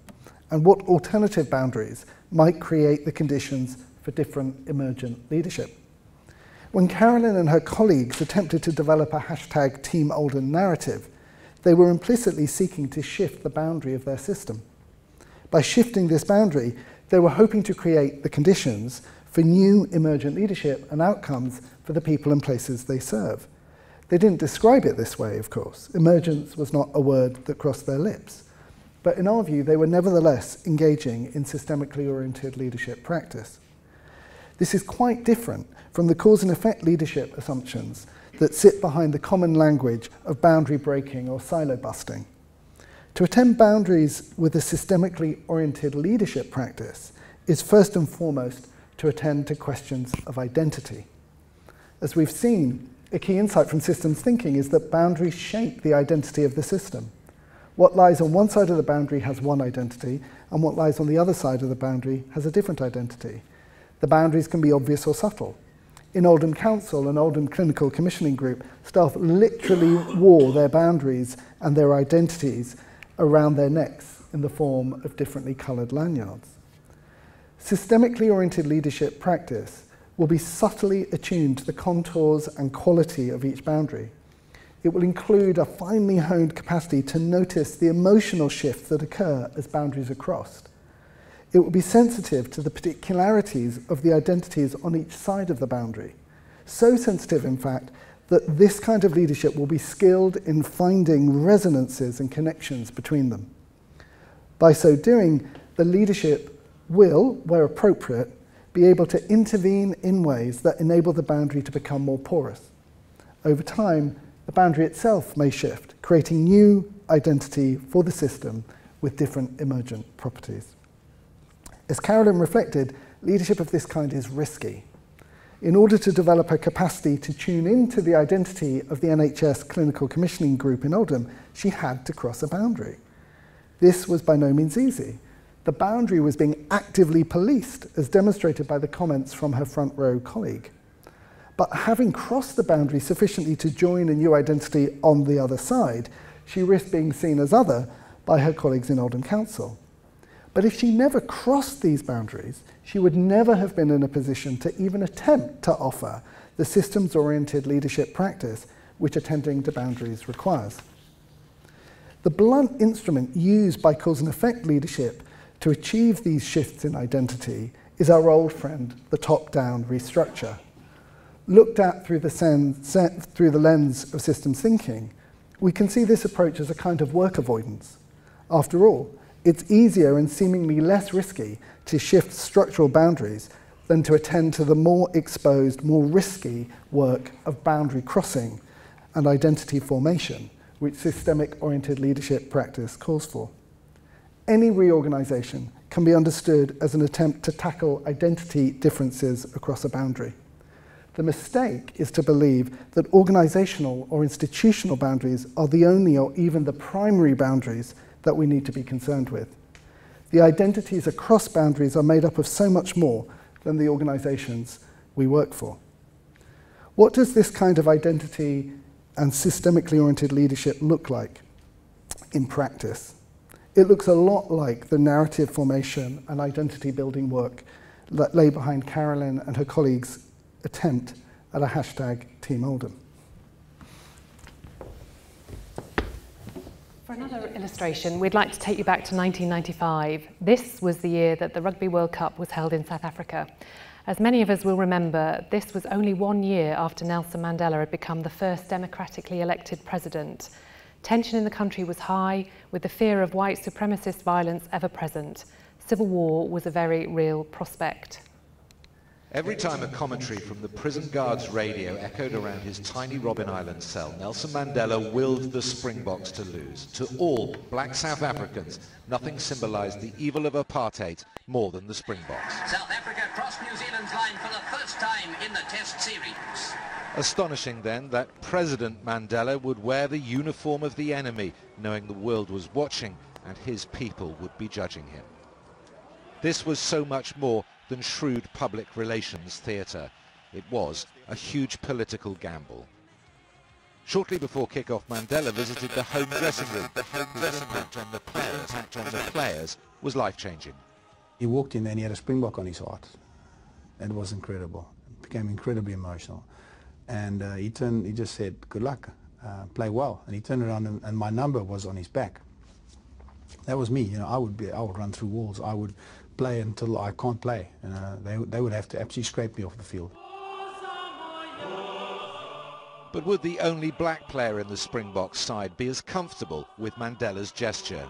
And what alternative boundaries might create the conditions for different emergent leadership? When Carolyn and her colleagues attempted to develop a hashtag Team Oldham narrative, they were implicitly seeking to shift the boundary of their system. By shifting this boundary, they were hoping to create the conditions for new emergent leadership and outcomes for the people and places they serve. They didn't describe it this way, of course. Emergence was not a word that crossed their lips. But in our view, they were nevertheless engaging in systemically oriented leadership practice. This is quite different from the cause and effect leadership assumptions that sit behind the common language of boundary breaking or silo busting. To attend boundaries with a systemically oriented leadership practice is first and foremost to attend to questions of identity. As we've seen, a key insight from systems thinking is that boundaries shape the identity of the system. What lies on one side of the boundary has one identity, and what lies on the other side of the boundary has a different identity. The boundaries can be obvious or subtle. In Oldham Council and Oldham Clinical Commissioning Group, staff literally wore their boundaries and their identities around their necks in the form of differently coloured lanyards. Systemically oriented leadership practice will be subtly attuned to the contours and quality of each boundary. It will include a finely honed capacity to notice the emotional shifts that occur as boundaries are crossed. It will be sensitive to the particularities of the identities on each side of the boundary. So sensitive, in fact, that this kind of leadership will be skilled in finding resonances and connections between them. By so doing, the leadership will, where appropriate, be able to intervene in ways that enable the boundary to become more porous. Over time, the boundary itself may shift, creating new identity for the system with different emergent properties. As Carolyn reflected, leadership of this kind is risky. In order to develop a capacity to tune into the identity of the NHS Clinical Commissioning Group in Oldham, she had to cross a boundary. This was by no means easy. The boundary was being actively policed, as demonstrated by the comments from her front row colleague. But having crossed the boundary sufficiently to join a new identity on the other side, she risked being seen as other by her colleagues in Oldham Council. But if she never crossed these boundaries, she would never have been in a position to even attempt to offer the systems oriented leadership practice which attending to boundaries requires. The blunt instrument used by cause and effect leadership to achieve these shifts in identity is our old friend, the top down restructure. Looked at through the, sen- through the lens of systems thinking, we can see this approach as a kind of work avoidance. After all, it's easier and seemingly less risky to shift structural boundaries than to attend to the more exposed, more risky work of boundary crossing and identity formation, which systemic oriented leadership practice calls for. Any reorganization can be understood as an attempt to tackle identity differences across a boundary. The mistake is to believe that organizational or institutional boundaries are the only or even the primary boundaries that we need to be concerned with. The identities across boundaries are made up of so much more than the organizations we work for. What does this kind of identity and systemically oriented leadership look like in practice? It looks a lot like the narrative formation and identity building work that lay behind Carolyn and her colleagues' attempt at a hashtag Team Oldham. For another illustration, we'd like to take you back to 1995. This was the year that the Rugby World Cup was held in South Africa. As many of us will remember, this was only one year after Nelson Mandela had become the first democratically elected president. Tension in the country was high, with the fear of white supremacist violence ever present. Civil war was a very real prospect. Every time a commentary from the prison guard's radio echoed around his tiny Robben Island cell, Nelson Mandela willed the Springboks to lose. To all black South Africans, nothing symbolized the evil of apartheid more than the Springboks. South Africa crossed New Zealand's line for the first time in the Test series. Astonishing then that President Mandela would wear the uniform of the enemy, knowing the world was watching and his people would be judging him. This was so much more than shrewd public relations theatre. It was a huge political gamble. Shortly before kick-off, Mandela visited the home dressing room. The home dressing room on the players, impact on the players was life-changing. He walked in and he had a springbok on his heart. It was incredible. It became incredibly emotional. And uh, he turned, he just said, good luck, uh, play well. And he turned around and, and my number was on his back. That was me, you know, I would be, I would run through walls. I would play until I can't play. Uh, they, they would have to absolutely scrape me off the field. But would the only black player in the Springboks side be as comfortable with Mandela's gesture?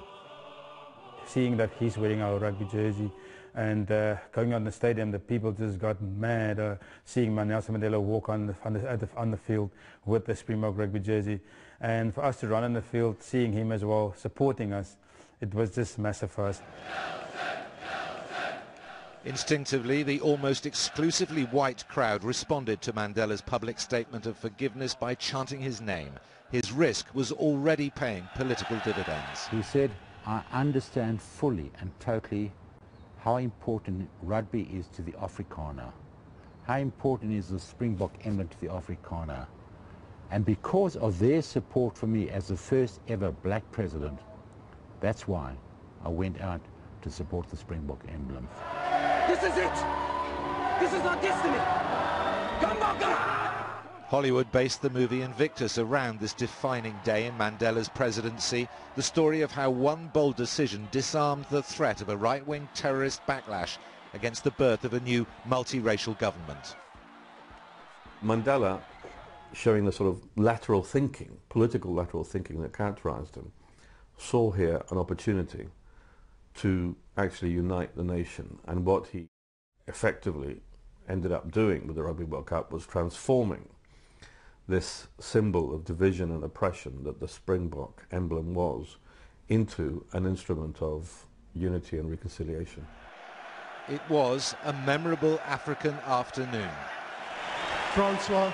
Seeing that he's wearing our rugby jersey and uh, going on the stadium, the people just got mad uh, seeing Nelson Mandela walk on the, on, the, on the field with the Springbok rugby jersey. And for us to run on the field, seeing him as well, supporting us, it was just massive for us. Instinctively, the almost exclusively white crowd responded to Mandela's public statement of forgiveness by chanting his name. His risk was already paying political dividends. He said, I understand fully and totally how important rugby is to the Afrikaner. How important is the Springbok emblem to the Afrikaner. And because of their support for me as the first ever black president, that's why I went out to support the Springbok emblem. This is it. This is our destiny. Hollywood based the movie Invictus around this defining day in Mandela's presidency, the story of how one bold decision disarmed the threat of a right-wing terrorist backlash against the birth of a new multiracial government. Mandela, showing the sort of lateral thinking, political lateral thinking that characterized him, saw here an opportunity to actually unite the nation. And what he effectively ended up doing with the Rugby World Cup was transforming this symbol of division and oppression that the Springbok emblem was into an instrument of unity and reconciliation. It was a memorable African afternoon. Francois,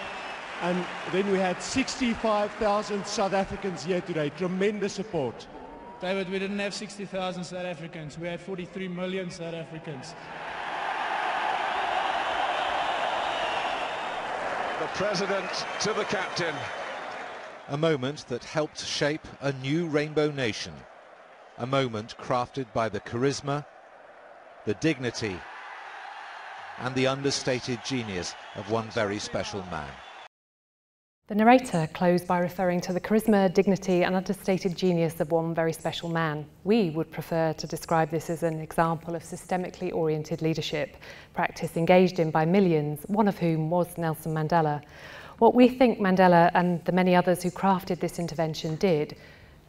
and then we had 65,000 South Africans here today. Tremendous support. David, we didn't have 60,000 South Africans. We had 43 million South Africans. The president to the captain. A moment that helped shape a new rainbow nation. A moment crafted by the charisma, the dignity and the understated genius of one very special man. The narrator closed by referring to the charisma, dignity and understated genius of one very special man. We would prefer to describe this as an example of systemically oriented leadership, practice engaged in by millions, one of whom was Nelson Mandela. What we think Mandela and the many others who crafted this intervention did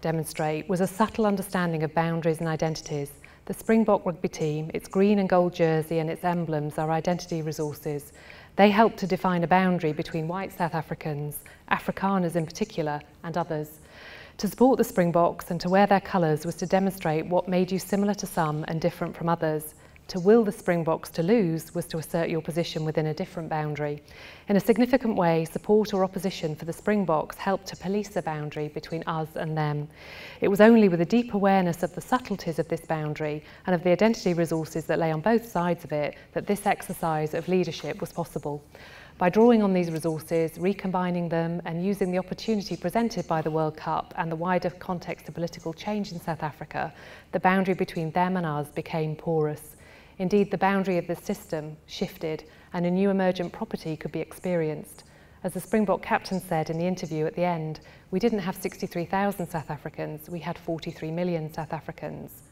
demonstrate was a subtle understanding of boundaries and identities. The Springbok rugby team, its green and gold jersey and its emblems are identity resources. They help to define a boundary between white South Africans, Afrikaners in particular, and others. To support the Springboks and to wear their colours was to demonstrate what made you similar to some and different from others. To will the Springboks to lose was to assert your position within a different boundary. In a significant way, support or opposition for the Springboks helped to police the boundary between us and them. It was only with a deep awareness of the subtleties of this boundary and of the identity resources that lay on both sides of it that this exercise of leadership was possible. By drawing on these resources, recombining them and using the opportunity presented by the World Cup and the wider context of political change in South Africa, the boundary between them and us became porous. Indeed, the boundary of the system shifted and a new emergent property could be experienced. As the Springbok captain said in the interview at the end, we didn't have 63,000 South Africans, we had 43 million South Africans.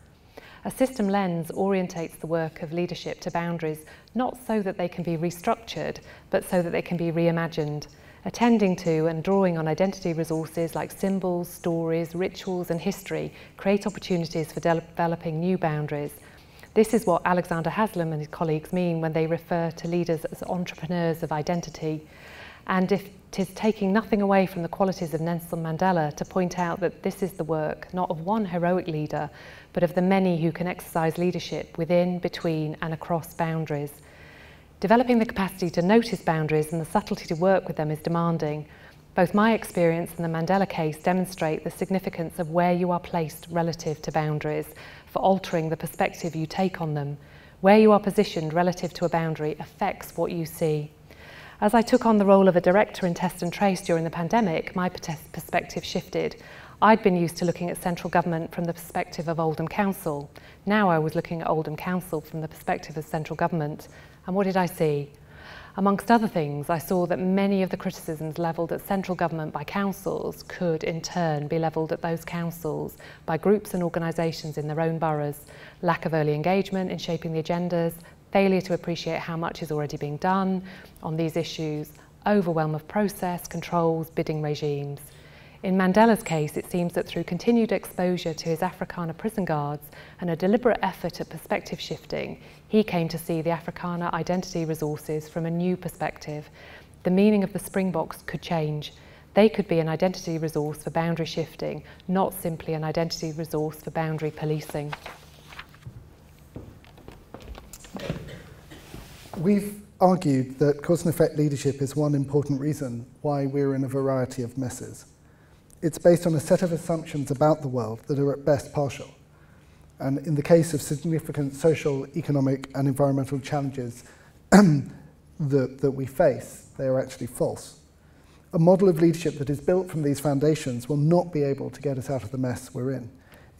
A system lens orientates the work of leadership to boundaries, not so that they can be restructured, but so that they can be reimagined. Attending to and drawing on identity resources like symbols, stories, rituals and history create opportunities for de developing new boundaries – This is what Alexander Haslam and his colleagues mean when they refer to leaders as entrepreneurs of identity. And if it is taking nothing away from the qualities of Nelson Mandela to point out that this is the work not of one heroic leader, but of the many who can exercise leadership within, between and across boundaries. Developing the capacity to notice boundaries and the subtlety to work with them is demanding. Both my experience and the Mandela case demonstrate the significance of where you are placed relative to boundaries for altering the perspective you take on them. Where you are positioned relative to a boundary affects what you see. As I took on the role of a director in Test and Trace during the pandemic, my perspective shifted. I'd been used to looking at central government from the perspective of Oldham Council. Now I was looking at Oldham Council from the perspective of central government. And what did I see? Amongst other things, I saw that many of the criticisms levelled at central government by councils could in turn be levelled at those councils by groups and organisations in their own boroughs. Lack of early engagement in shaping the agendas, failure to appreciate how much is already being done on these issues, overwhelm of process, controls, bidding regimes. In Mandela's case, it seems that through continued exposure to his Afrikaner prison guards and a deliberate effort at perspective shifting, he came to see the Afrikaner identity resources from a new perspective. The meaning of the Springboks could change. They could be an identity resource for boundary shifting, not simply an identity resource for boundary policing. We've argued that cause and effect leadership is one important reason why we're in a variety of messes. It's based on a set of assumptions about the world that are at best partial. And in the case of significant social, economic, and environmental challenges [clears throat] that, that we face, they are actually false. A model of leadership that is built from these foundations will not be able to get us out of the mess we're in.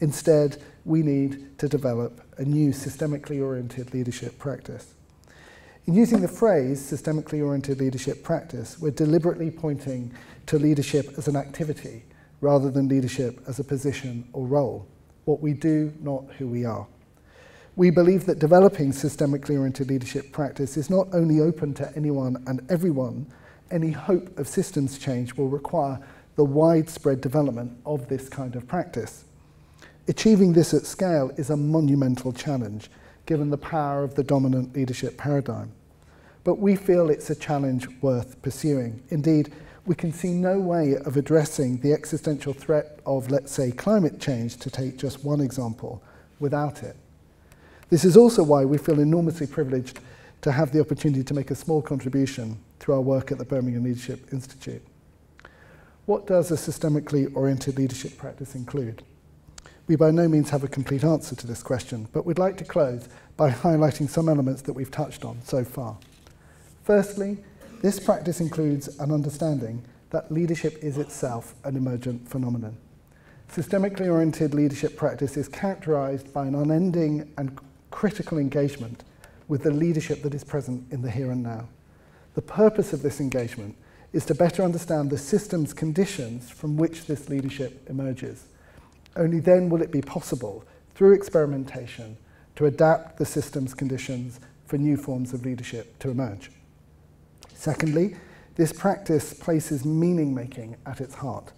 Instead, we need to develop a new systemically oriented leadership practice. In using the phrase systemically oriented leadership practice, we're deliberately pointing to leadership as an activity rather than leadership as a position or role. What we do, not who we are. We believe that developing systemically oriented leadership practice is not only open to anyone and everyone, any hope of systems change will require the widespread development of this kind of practice. Achieving this at scale is a monumental challenge, given the power of the dominant leadership paradigm. But we feel it's a challenge worth pursuing. Indeed, we can see no way of addressing the existential threat of, let's say, climate change, to take just one example, without it. This is also why we feel enormously privileged to have the opportunity to make a small contribution through our work at the Birmingham Leadership Institute. What does a systemically oriented leadership practice include? We by no means have a complete answer to this question, but we'd like to close by highlighting some elements that we've touched on so far. Firstly, this practice includes an understanding that leadership is itself an emergent phenomenon. Systemically oriented leadership practice is characterized by an unending and critical engagement with the leadership that is present in the here and now. The purpose of this engagement is to better understand the system's conditions from which this leadership emerges. Only then will it be possible, through experimentation, to adapt the system's conditions for new forms of leadership to emerge. Secondly, this practice places meaning making at its heart.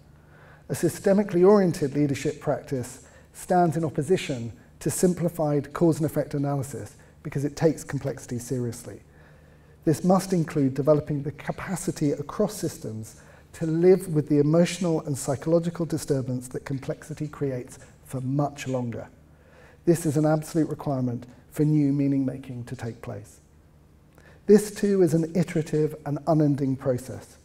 A systemically oriented leadership practice stands in opposition to simplified cause and effect analysis because it takes complexity seriously. This must include developing the capacity across systems to live with the emotional and psychological disturbance that complexity creates for much longer. This is an absolute requirement for new meaning making to take place. This too is an iterative and unending process.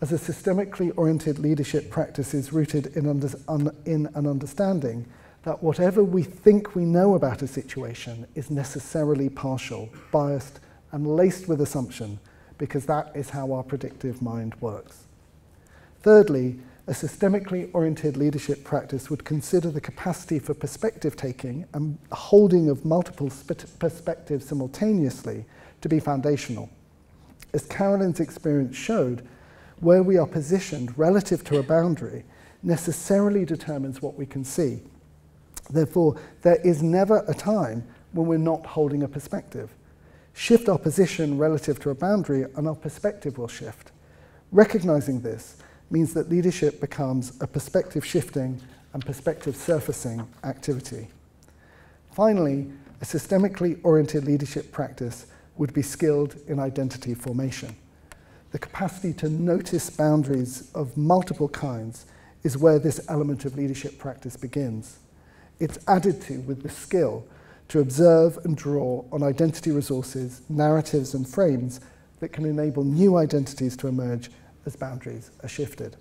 As a systemically oriented leadership practice is rooted in, un, in an understanding that whatever we think we know about a situation is necessarily partial, biased, and laced with assumption, because that is how our predictive mind works. Thirdly, a systemically oriented leadership practice would consider the capacity for perspective taking and holding of multiple perspectives simultaneously to be foundational. As Carolyn's experience showed, where we are positioned relative to a boundary necessarily determines what we can see. Therefore, there is never a time when we're not holding a perspective. Shift our position relative to a boundary and our perspective will shift. Recognizing this means that leadership becomes a perspective shifting and perspective surfacing activity. Finally, a systemically oriented leadership practice would be skilled in identity formation. The capacity to notice boundaries of multiple kinds is where this element of leadership practice begins. It's added to with the skill to observe and draw on identity resources, narratives, and frames that can enable new identities to emerge as boundaries are shifted.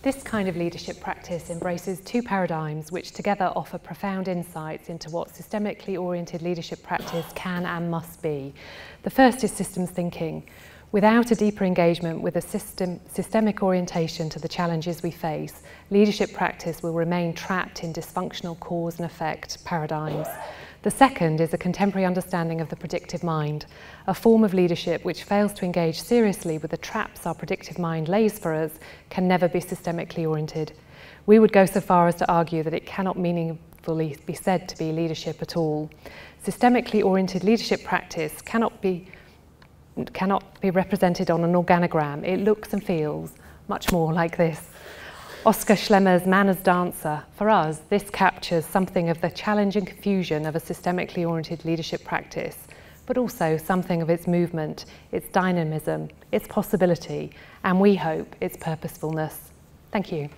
This kind of leadership practice embraces two paradigms which together offer profound insights into what systemically oriented leadership practice can and must be. The first is systems thinking. Without a deeper engagement with a system, systemic orientation to the challenges we face, leadership practice will remain trapped in dysfunctional cause and effect paradigms. The second is a contemporary understanding of the predictive mind, a form of leadership which fails to engage seriously with the traps our predictive mind lays for us can never be systemically oriented. We would go so far as to argue that it cannot meaningfully be said to be leadership at all. Systemically oriented leadership practice cannot be cannot be represented on an organogram. It looks and feels much more like this. Oskar Schlemmer's Man as Dancer. For us, this captures something of the challenge and confusion of a systemically oriented leadership practice, but also something of its movement, its dynamism, its possibility, and we hope its purposefulness. Thank you.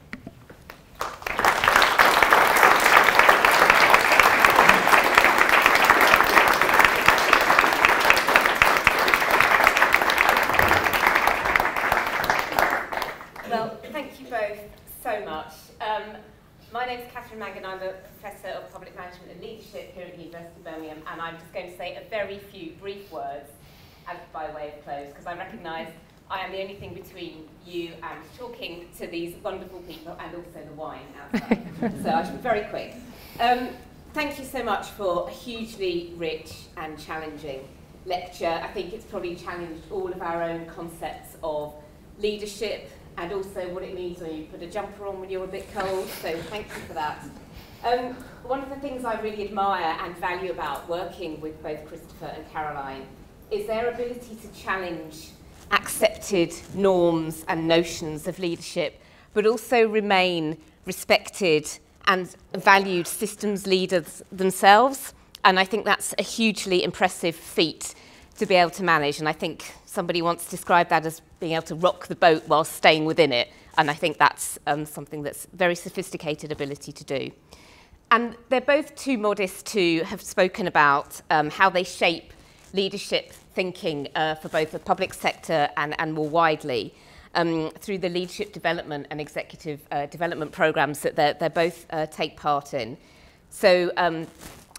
Catherine Mangan. I'm a Professor of Public Management and Leadership here at the University of Birmingham, and I'm just going to say a very few brief words as by way of close, because I recognise I am the only thing between you and talking to these wonderful people and also the wine outside. [laughs] so I should be very quick. Um, thank you so much for a hugely rich and challenging lecture. I think it's probably challenged all of our own concepts of leadership, and also what it means when you put a jumper on when you're a bit cold. So thank you for that. Um, one of the things I really admire and value about working with both Christopher and Carolyn is their ability to challenge accepted norms and notions of leadership, but also remain respected and valued systems leaders themselves. And I think that's a hugely impressive feat to be able to manage. And I think somebody once described that as being able to rock the boat while staying within it. And I think that's um, something that's very sophisticated ability to do. And they're both too modest to have spoken about um, how they shape leadership thinking uh, for both the public sector and, and more widely. um, through the leadership development and executive uh, development programs that they both uh, take part in. So um,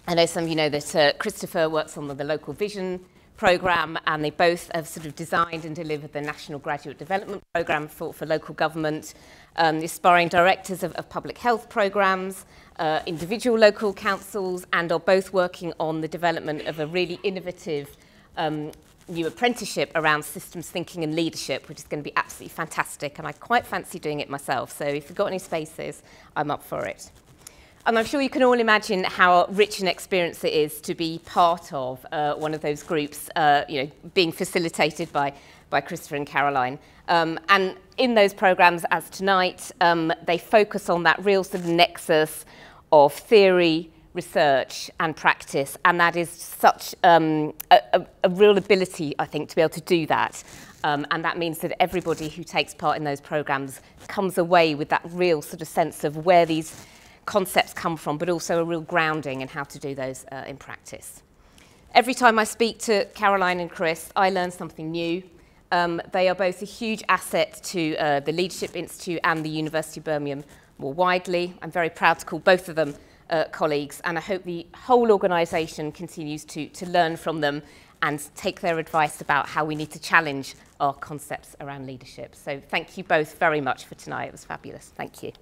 I know some of you know that uh, Christopher works on the, the local vision program and they both have sort of designed and delivered the National Graduate Development Program for, for local government, um, the aspiring directors of, of public health programs, uh, individual local councils and are both working on the development of a really innovative um, new apprenticeship around systems thinking and leadership, which is going to be absolutely fantastic. And I quite fancy doing it myself. So if you've got any spaces, I'm up for it. And I'm sure you can all imagine how rich an experience it is to be part of uh, one of those groups, uh, you know, being facilitated by, by Christopher and Carolyn. Um, and in those programs, as tonight, um, they focus on that real sort of nexus of theory, research and practice, and that is such um, a, a real ability, I think, to be able to do that. Um, and that means that everybody who takes part in those programs comes away with that real sort of sense of where these concepts come from, but also a real grounding in how to do those uh, in practice. Every time I speak to Carolyn and Chris, I learn something new. Um, they are both a huge asset to uh, the Leadership Institute and the University of Birmingham more widely. I'm very proud to call both of them uh, colleagues, and I hope the whole organisation continues to, to learn from them and take their advice about how we need to challenge our concepts around leadership. So thank you both very much for tonight. It was fabulous. Thank you.